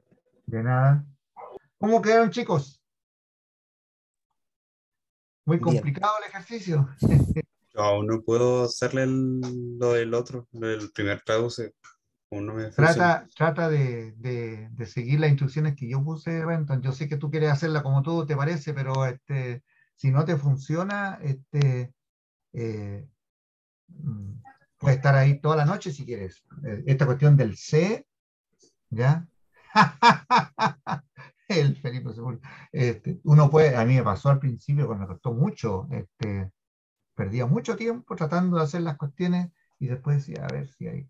De nada. ¿Cómo quedaron, chicos? Muy complicado el ejercicio. Yo aún no puedo hacerle lo del otro, el primer traduce. trata trata de, de, seguir las instrucciones que yo puse, Renton. Yo sé que tú quieres hacerla como tú te parece, pero este, si no te funciona, este, eh, puedes estar ahí toda la noche si quieres. Eh, esta cuestión del C, ¿ya? el Felipe Este, uno puede, a mí me pasó al principio cuando me costó mucho este, perdía mucho tiempo tratando de hacer las cuestiones y después decía, a ver si hay,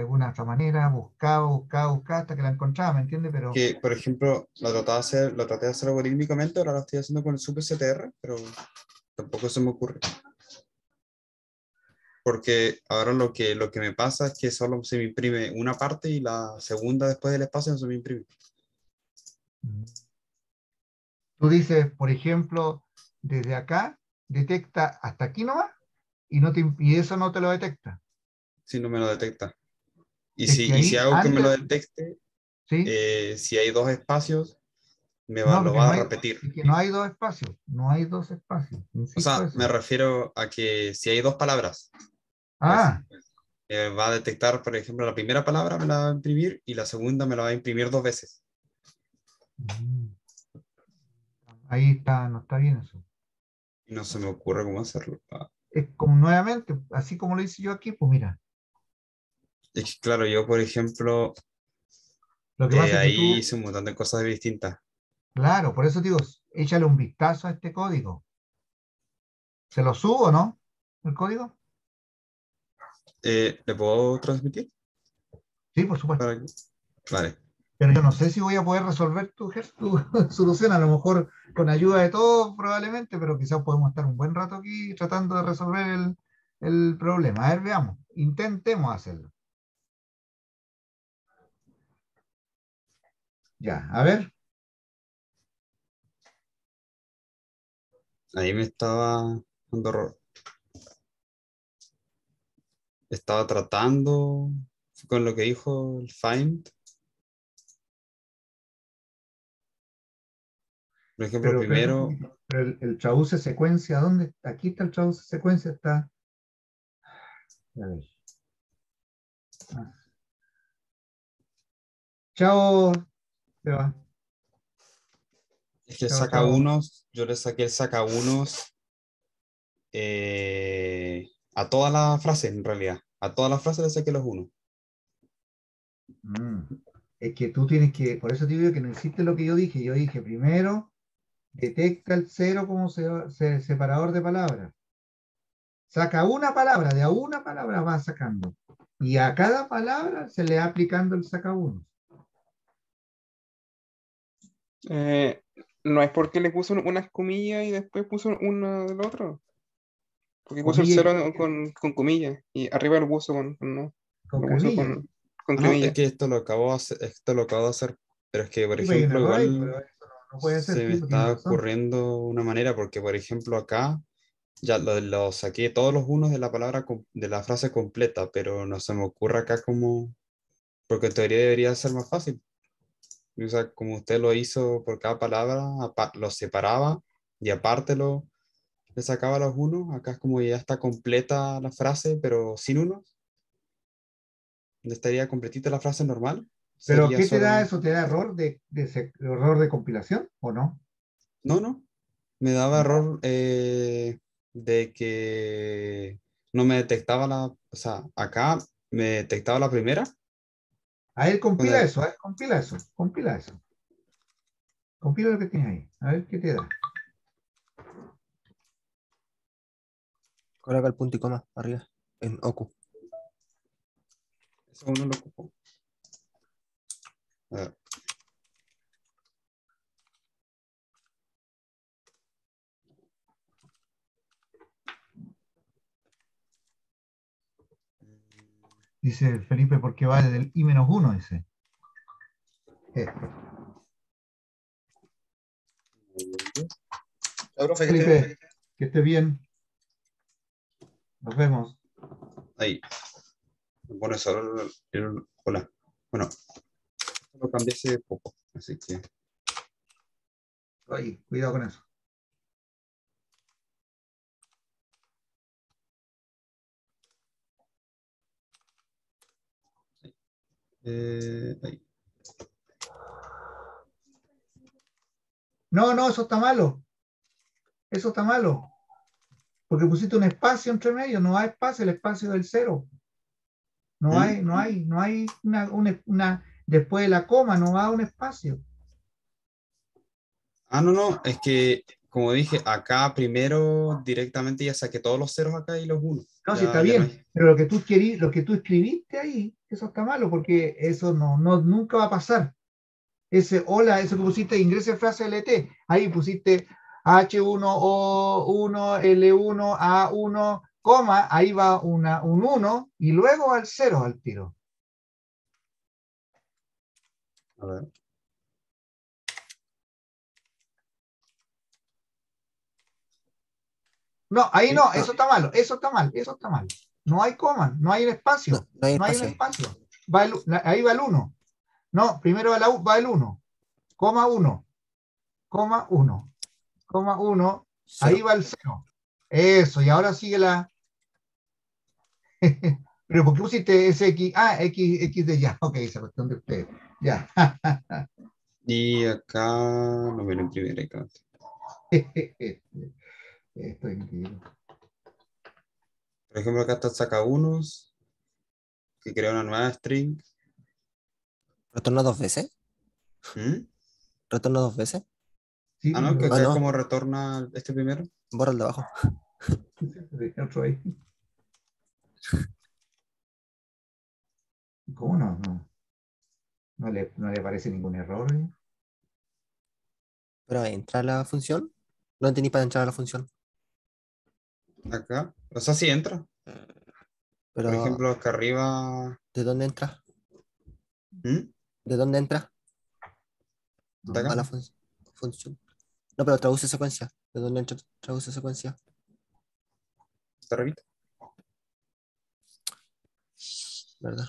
alguna otra manera, buscaba, buscaba, buscaba hasta que la encontraba, ¿me entiendes? Pero... Que, por ejemplo, lo traté, de hacer, lo traté de hacer algorítmicamente, ahora lo estoy haciendo con el SubSTR, pero tampoco se me ocurre. Porque ahora lo que, lo que me pasa es que solo se me imprime una parte y la segunda después del espacio no se me imprime. Tú dices, por ejemplo, desde acá detecta hasta aquí nomás y, no y eso no te lo detecta. Sí, no me lo detecta. Y, si, y si, hago que me lo detecte, eh, si hay dos espacios, me va, lo va a repetir. que no hay dos espacios, no hay dos espacios. o sea, me refiero a que si hay dos palabras, ah. Pues, eh, va a detectar, por ejemplo, la primera palabra me la va a imprimir y la segunda me la va a imprimir dos veces. Mm. Ahí está, no está bien eso. Y no se me ocurre cómo hacerlo. Ah. Es como nuevamente, así como lo hice yo aquí, pues mira. Es que, claro, yo, por ejemplo, lo que ahí hice un montón de cosas distintas. Claro, por eso digo, échale un vistazo a este código. ¿Se lo subo, no? ¿El código? Eh, ¿Le puedo transmitir? Sí, por supuesto. Vale. Pero yo no sé si voy a poder resolver tu, tu solución, a lo mejor con ayuda de todos probablemente, pero quizás podemos estar un buen rato aquí tratando de resolver el, el problema. A ver, veamos, intentemos hacerlo. Ya, a ver. Ahí me estaba dando Estaba tratando con lo que dijo el Find. Por ejemplo, primero. el, el traduce secuencia, ¿dónde? Aquí está el traduce secuencia, está. A ver. Ah. Chao, es que saca unos, yo le saqué el saca unos eh, a todas las frases en realidad. A todas las frases le saqué los unos. Mm. Es que tú tienes que, por eso te digo que no hiciste lo que yo dije. Yo dije primero, detecta el cero como separador de palabras. Saca una palabra, de a una palabra va sacando. Y a cada palabra se le va aplicando el saca uno. Eh, no es porque le puso unas comillas y después puso una del otro. Porque puso el cero con, con, comillas y arriba lo puso con, no, con, comillas. Con, es que esto lo acabo de hacer, esto lo acabo de hacer, pero es que por ejemplo igual se me está ocurriendo una manera porque por ejemplo acá ya lo, lo, saqué todos los unos de la palabra de la frase completa, pero no se me ocurre acá como porque en teoría debería ser más fácil. O sea, como usted lo hizo por cada palabra, lo separaba y aparte lo, le sacaba los unos. Acá es como ya está completa la frase, pero sin unos. Estaría completita la frase normal. ¿Pero qué te da eso? ¿Te da error de, error de compilación o no? No, no. Me daba error eh, de que no me detectaba la. O sea, acá me detectaba la primera a él compila eso, a ver, compila eso, compila eso. Compila lo que tienes ahí, a ver qué te da. Coloca el punto y coma arriba, en Oku. Eso uno lo ocupó. A Dice Felipe, porque va desde el I menos 1, dice. Felipe, que esté bien. Nos vemos. Ahí. Bueno, eso, hola. Bueno, lo cambié hace poco, así que. Ahí, cuidado con eso. Eh, no, no, eso está malo. Eso está malo. Porque pusiste un espacio entre medio, no hay espacio, el espacio del cero. No hay, no hay, no hay una, una, después de la coma, no va un espacio. Ah, no, no, es que como dije, acá primero directamente ya saqué todos los ceros acá y los unos. No, sí, está bien, pero lo que, tú lo que tú escribiste ahí, eso está malo, porque eso no, no, nunca va a pasar. Ese hola, eso que pusiste, ingrese frase LT, ahí pusiste H1O1, L1, A1, coma, ahí va una, un 1 y luego al 0 al tiro. A ver. No, ahí no, eso está malo, eso está mal, eso está mal. No hay coma, no hay un espacio. No, hay, un espacio. ahí va el 1. No, primero va, la, va el 1. Coma 1. Coma 1. Coma 1. Ahí va el 0. Eso, y ahora sigue la. Pero ¿por qué pusiste ese X? Ah, X, X de ya. Ok, esa cuestión de usted. Ya. Y acá no me lo imprimir acá. Esto es increíble. Por ejemplo, acá está saca unos que crea una nueva string. ¿Retorna dos veces? ¿Mm? ¿Retorna dos veces? Sí, ah, no, que acá como retorna este primero. Borra el de abajo. Otro ahí. ¿Cómo no? No, no, le, no le parece ningún error. ¿eh? Pero entra la función. No entendí para entrar a la función. Acá. O sea, sí entra. Pero, Por ejemplo, acá arriba. ¿De dónde entra? ¿Mm? ¿De dónde entra? ¿De acá? A la función. No, pero traduce secuencia. ¿De dónde entra? Traduce secuencia. ¿Está arriba? ¿Verdad?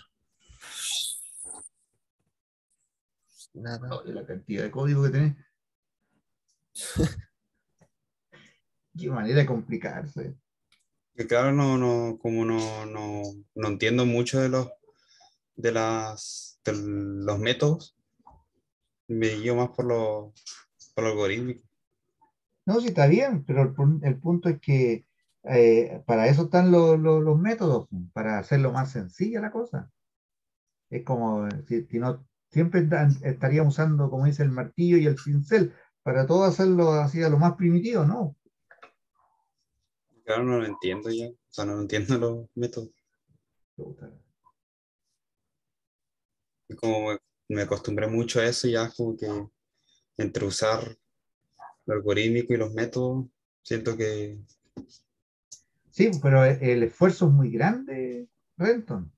Nada. la cantidad de código que tenés. Qué manera de complicarse. Que claro, no, no, como no, no, no entiendo mucho de los de las de los métodos, me guío más por lo, por lo algorítmico. No, sí está bien, pero el, punto es que eh, para eso están los, los, métodos, para hacerlo más sencilla la cosa. Es como si, si no siempre estaría usando, como dice, el martillo y el cincel, para todo hacerlo así a lo más primitivo, ¿no? Claro, no lo entiendo ya. O sea, no entiendo los métodos. Y como me, acostumbré mucho a eso, ya como que entre usar lo algorítmico y los métodos, siento que... Sí, pero el esfuerzo es muy grande, Renton.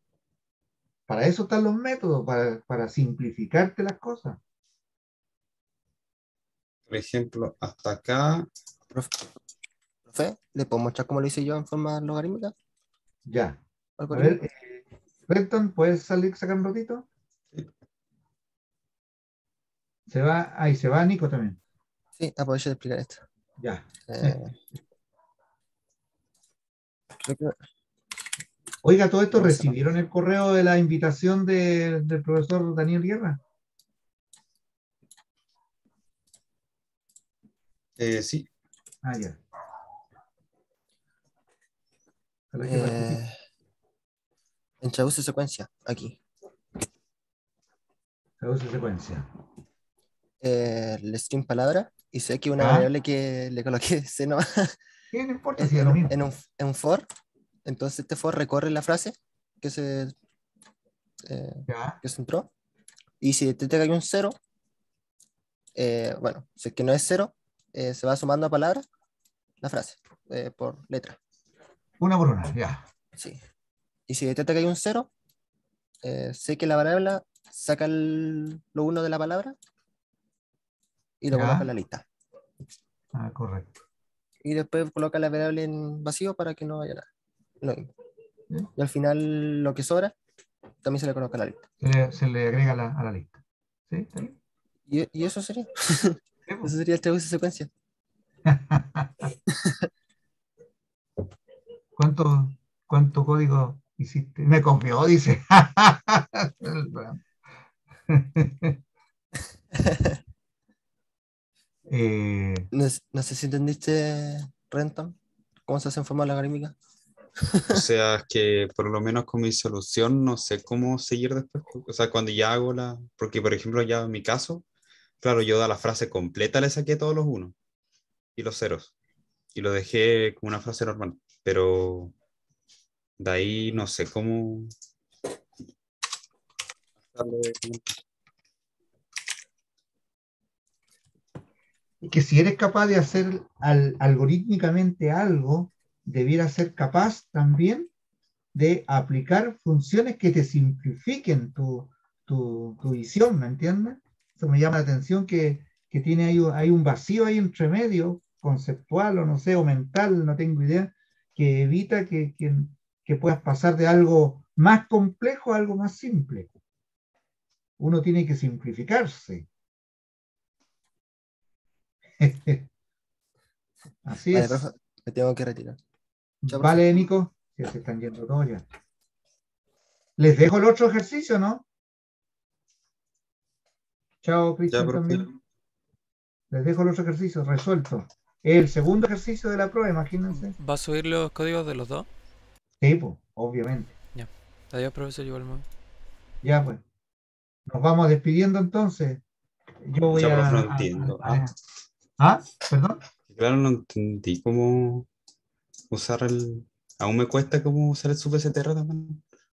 Para eso están los métodos, para, simplificarte las cosas. Por ejemplo, hasta acá. Profe, ¿le puedo mostrar cómo lo hice yo en forma logarítmica? Ya. A ver, eh, ¿puedes salir, sacar un ratito? Sí. Se va, ahí se va Nico también. Sí, aprovecho de explicar esto. Ya. Eh, Oiga, todo esto, ¿recibieron el correo de la invitación del profesor Daniel Guerra? Eh, sí. Ah, ya. Eh, introduce secuencia, aquí. Introduce secuencia. Eh, el string palabra, y sé que una ah. variable que le coloqué C no. ¿Qué importa si es lo mismo? En un, en un for, entonces este for recorre la frase que se, eh, que se entró. Y si detecta que hay un cero, eh, bueno, si es que no es cero, eh, se va sumando a palabra la frase por letra. Una por una, ya. Sí. Y si detecta que hay un cero, sé que la variable saca lo uno de la palabra y lo coloca en la lista. Ah, correcto. Y después coloca la variable en vacío para que no haya nada. Y al final lo que sobra también se le coloca a la lista. Se le, agrega a la lista. ¿Sí? Y, eso sería. eso sería el traduce secuencia. ¿Cuánto, ¿Cuánto código hiciste? Me confió, dice. Eh, no, no, sé si entendiste, Renton, cómo se hace en forma logarítmica. O sea, que por lo menos con mi solución no sé cómo seguir después. O sea, cuando ya hago la... Porque, por ejemplo, ya en mi caso, claro, yo da la frase completa le saqué todos los unos y los ceros. Y lo dejé como una frase normal. Pero de ahí no sé cómo... Y que si eres capaz de hacer algorítmicamente algo, debiera ser capaz también de aplicar funciones que te simplifiquen tu, visión, ¿me entiendes? Eso me llama la atención que, tiene ahí, hay un vacío ahí entre medio, conceptual o no sé, o mental, no tengo idea, que evita que, que puedas pasar de algo más complejo a algo más simple. Uno tiene que simplificarse. Así es. me tengo que retirar. Vale, Nico. Ya se están yendo todos ya. Les dejo el otro ejercicio, ¿no? Chao, Cristian también. Les dejo los ejercicios resueltos. El segundo ejercicio de la prueba, imagínense. ¿Va a subir los códigos de los dos? Sí, pues, obviamente. Ya. Adiós, profesor Igual Ya, pues. Nos vamos despidiendo entonces. Yo voy a, no entiendo. ah. ah, perdón. Claro, no entendí cómo usar el. Aún me cuesta cómo usar el substr también.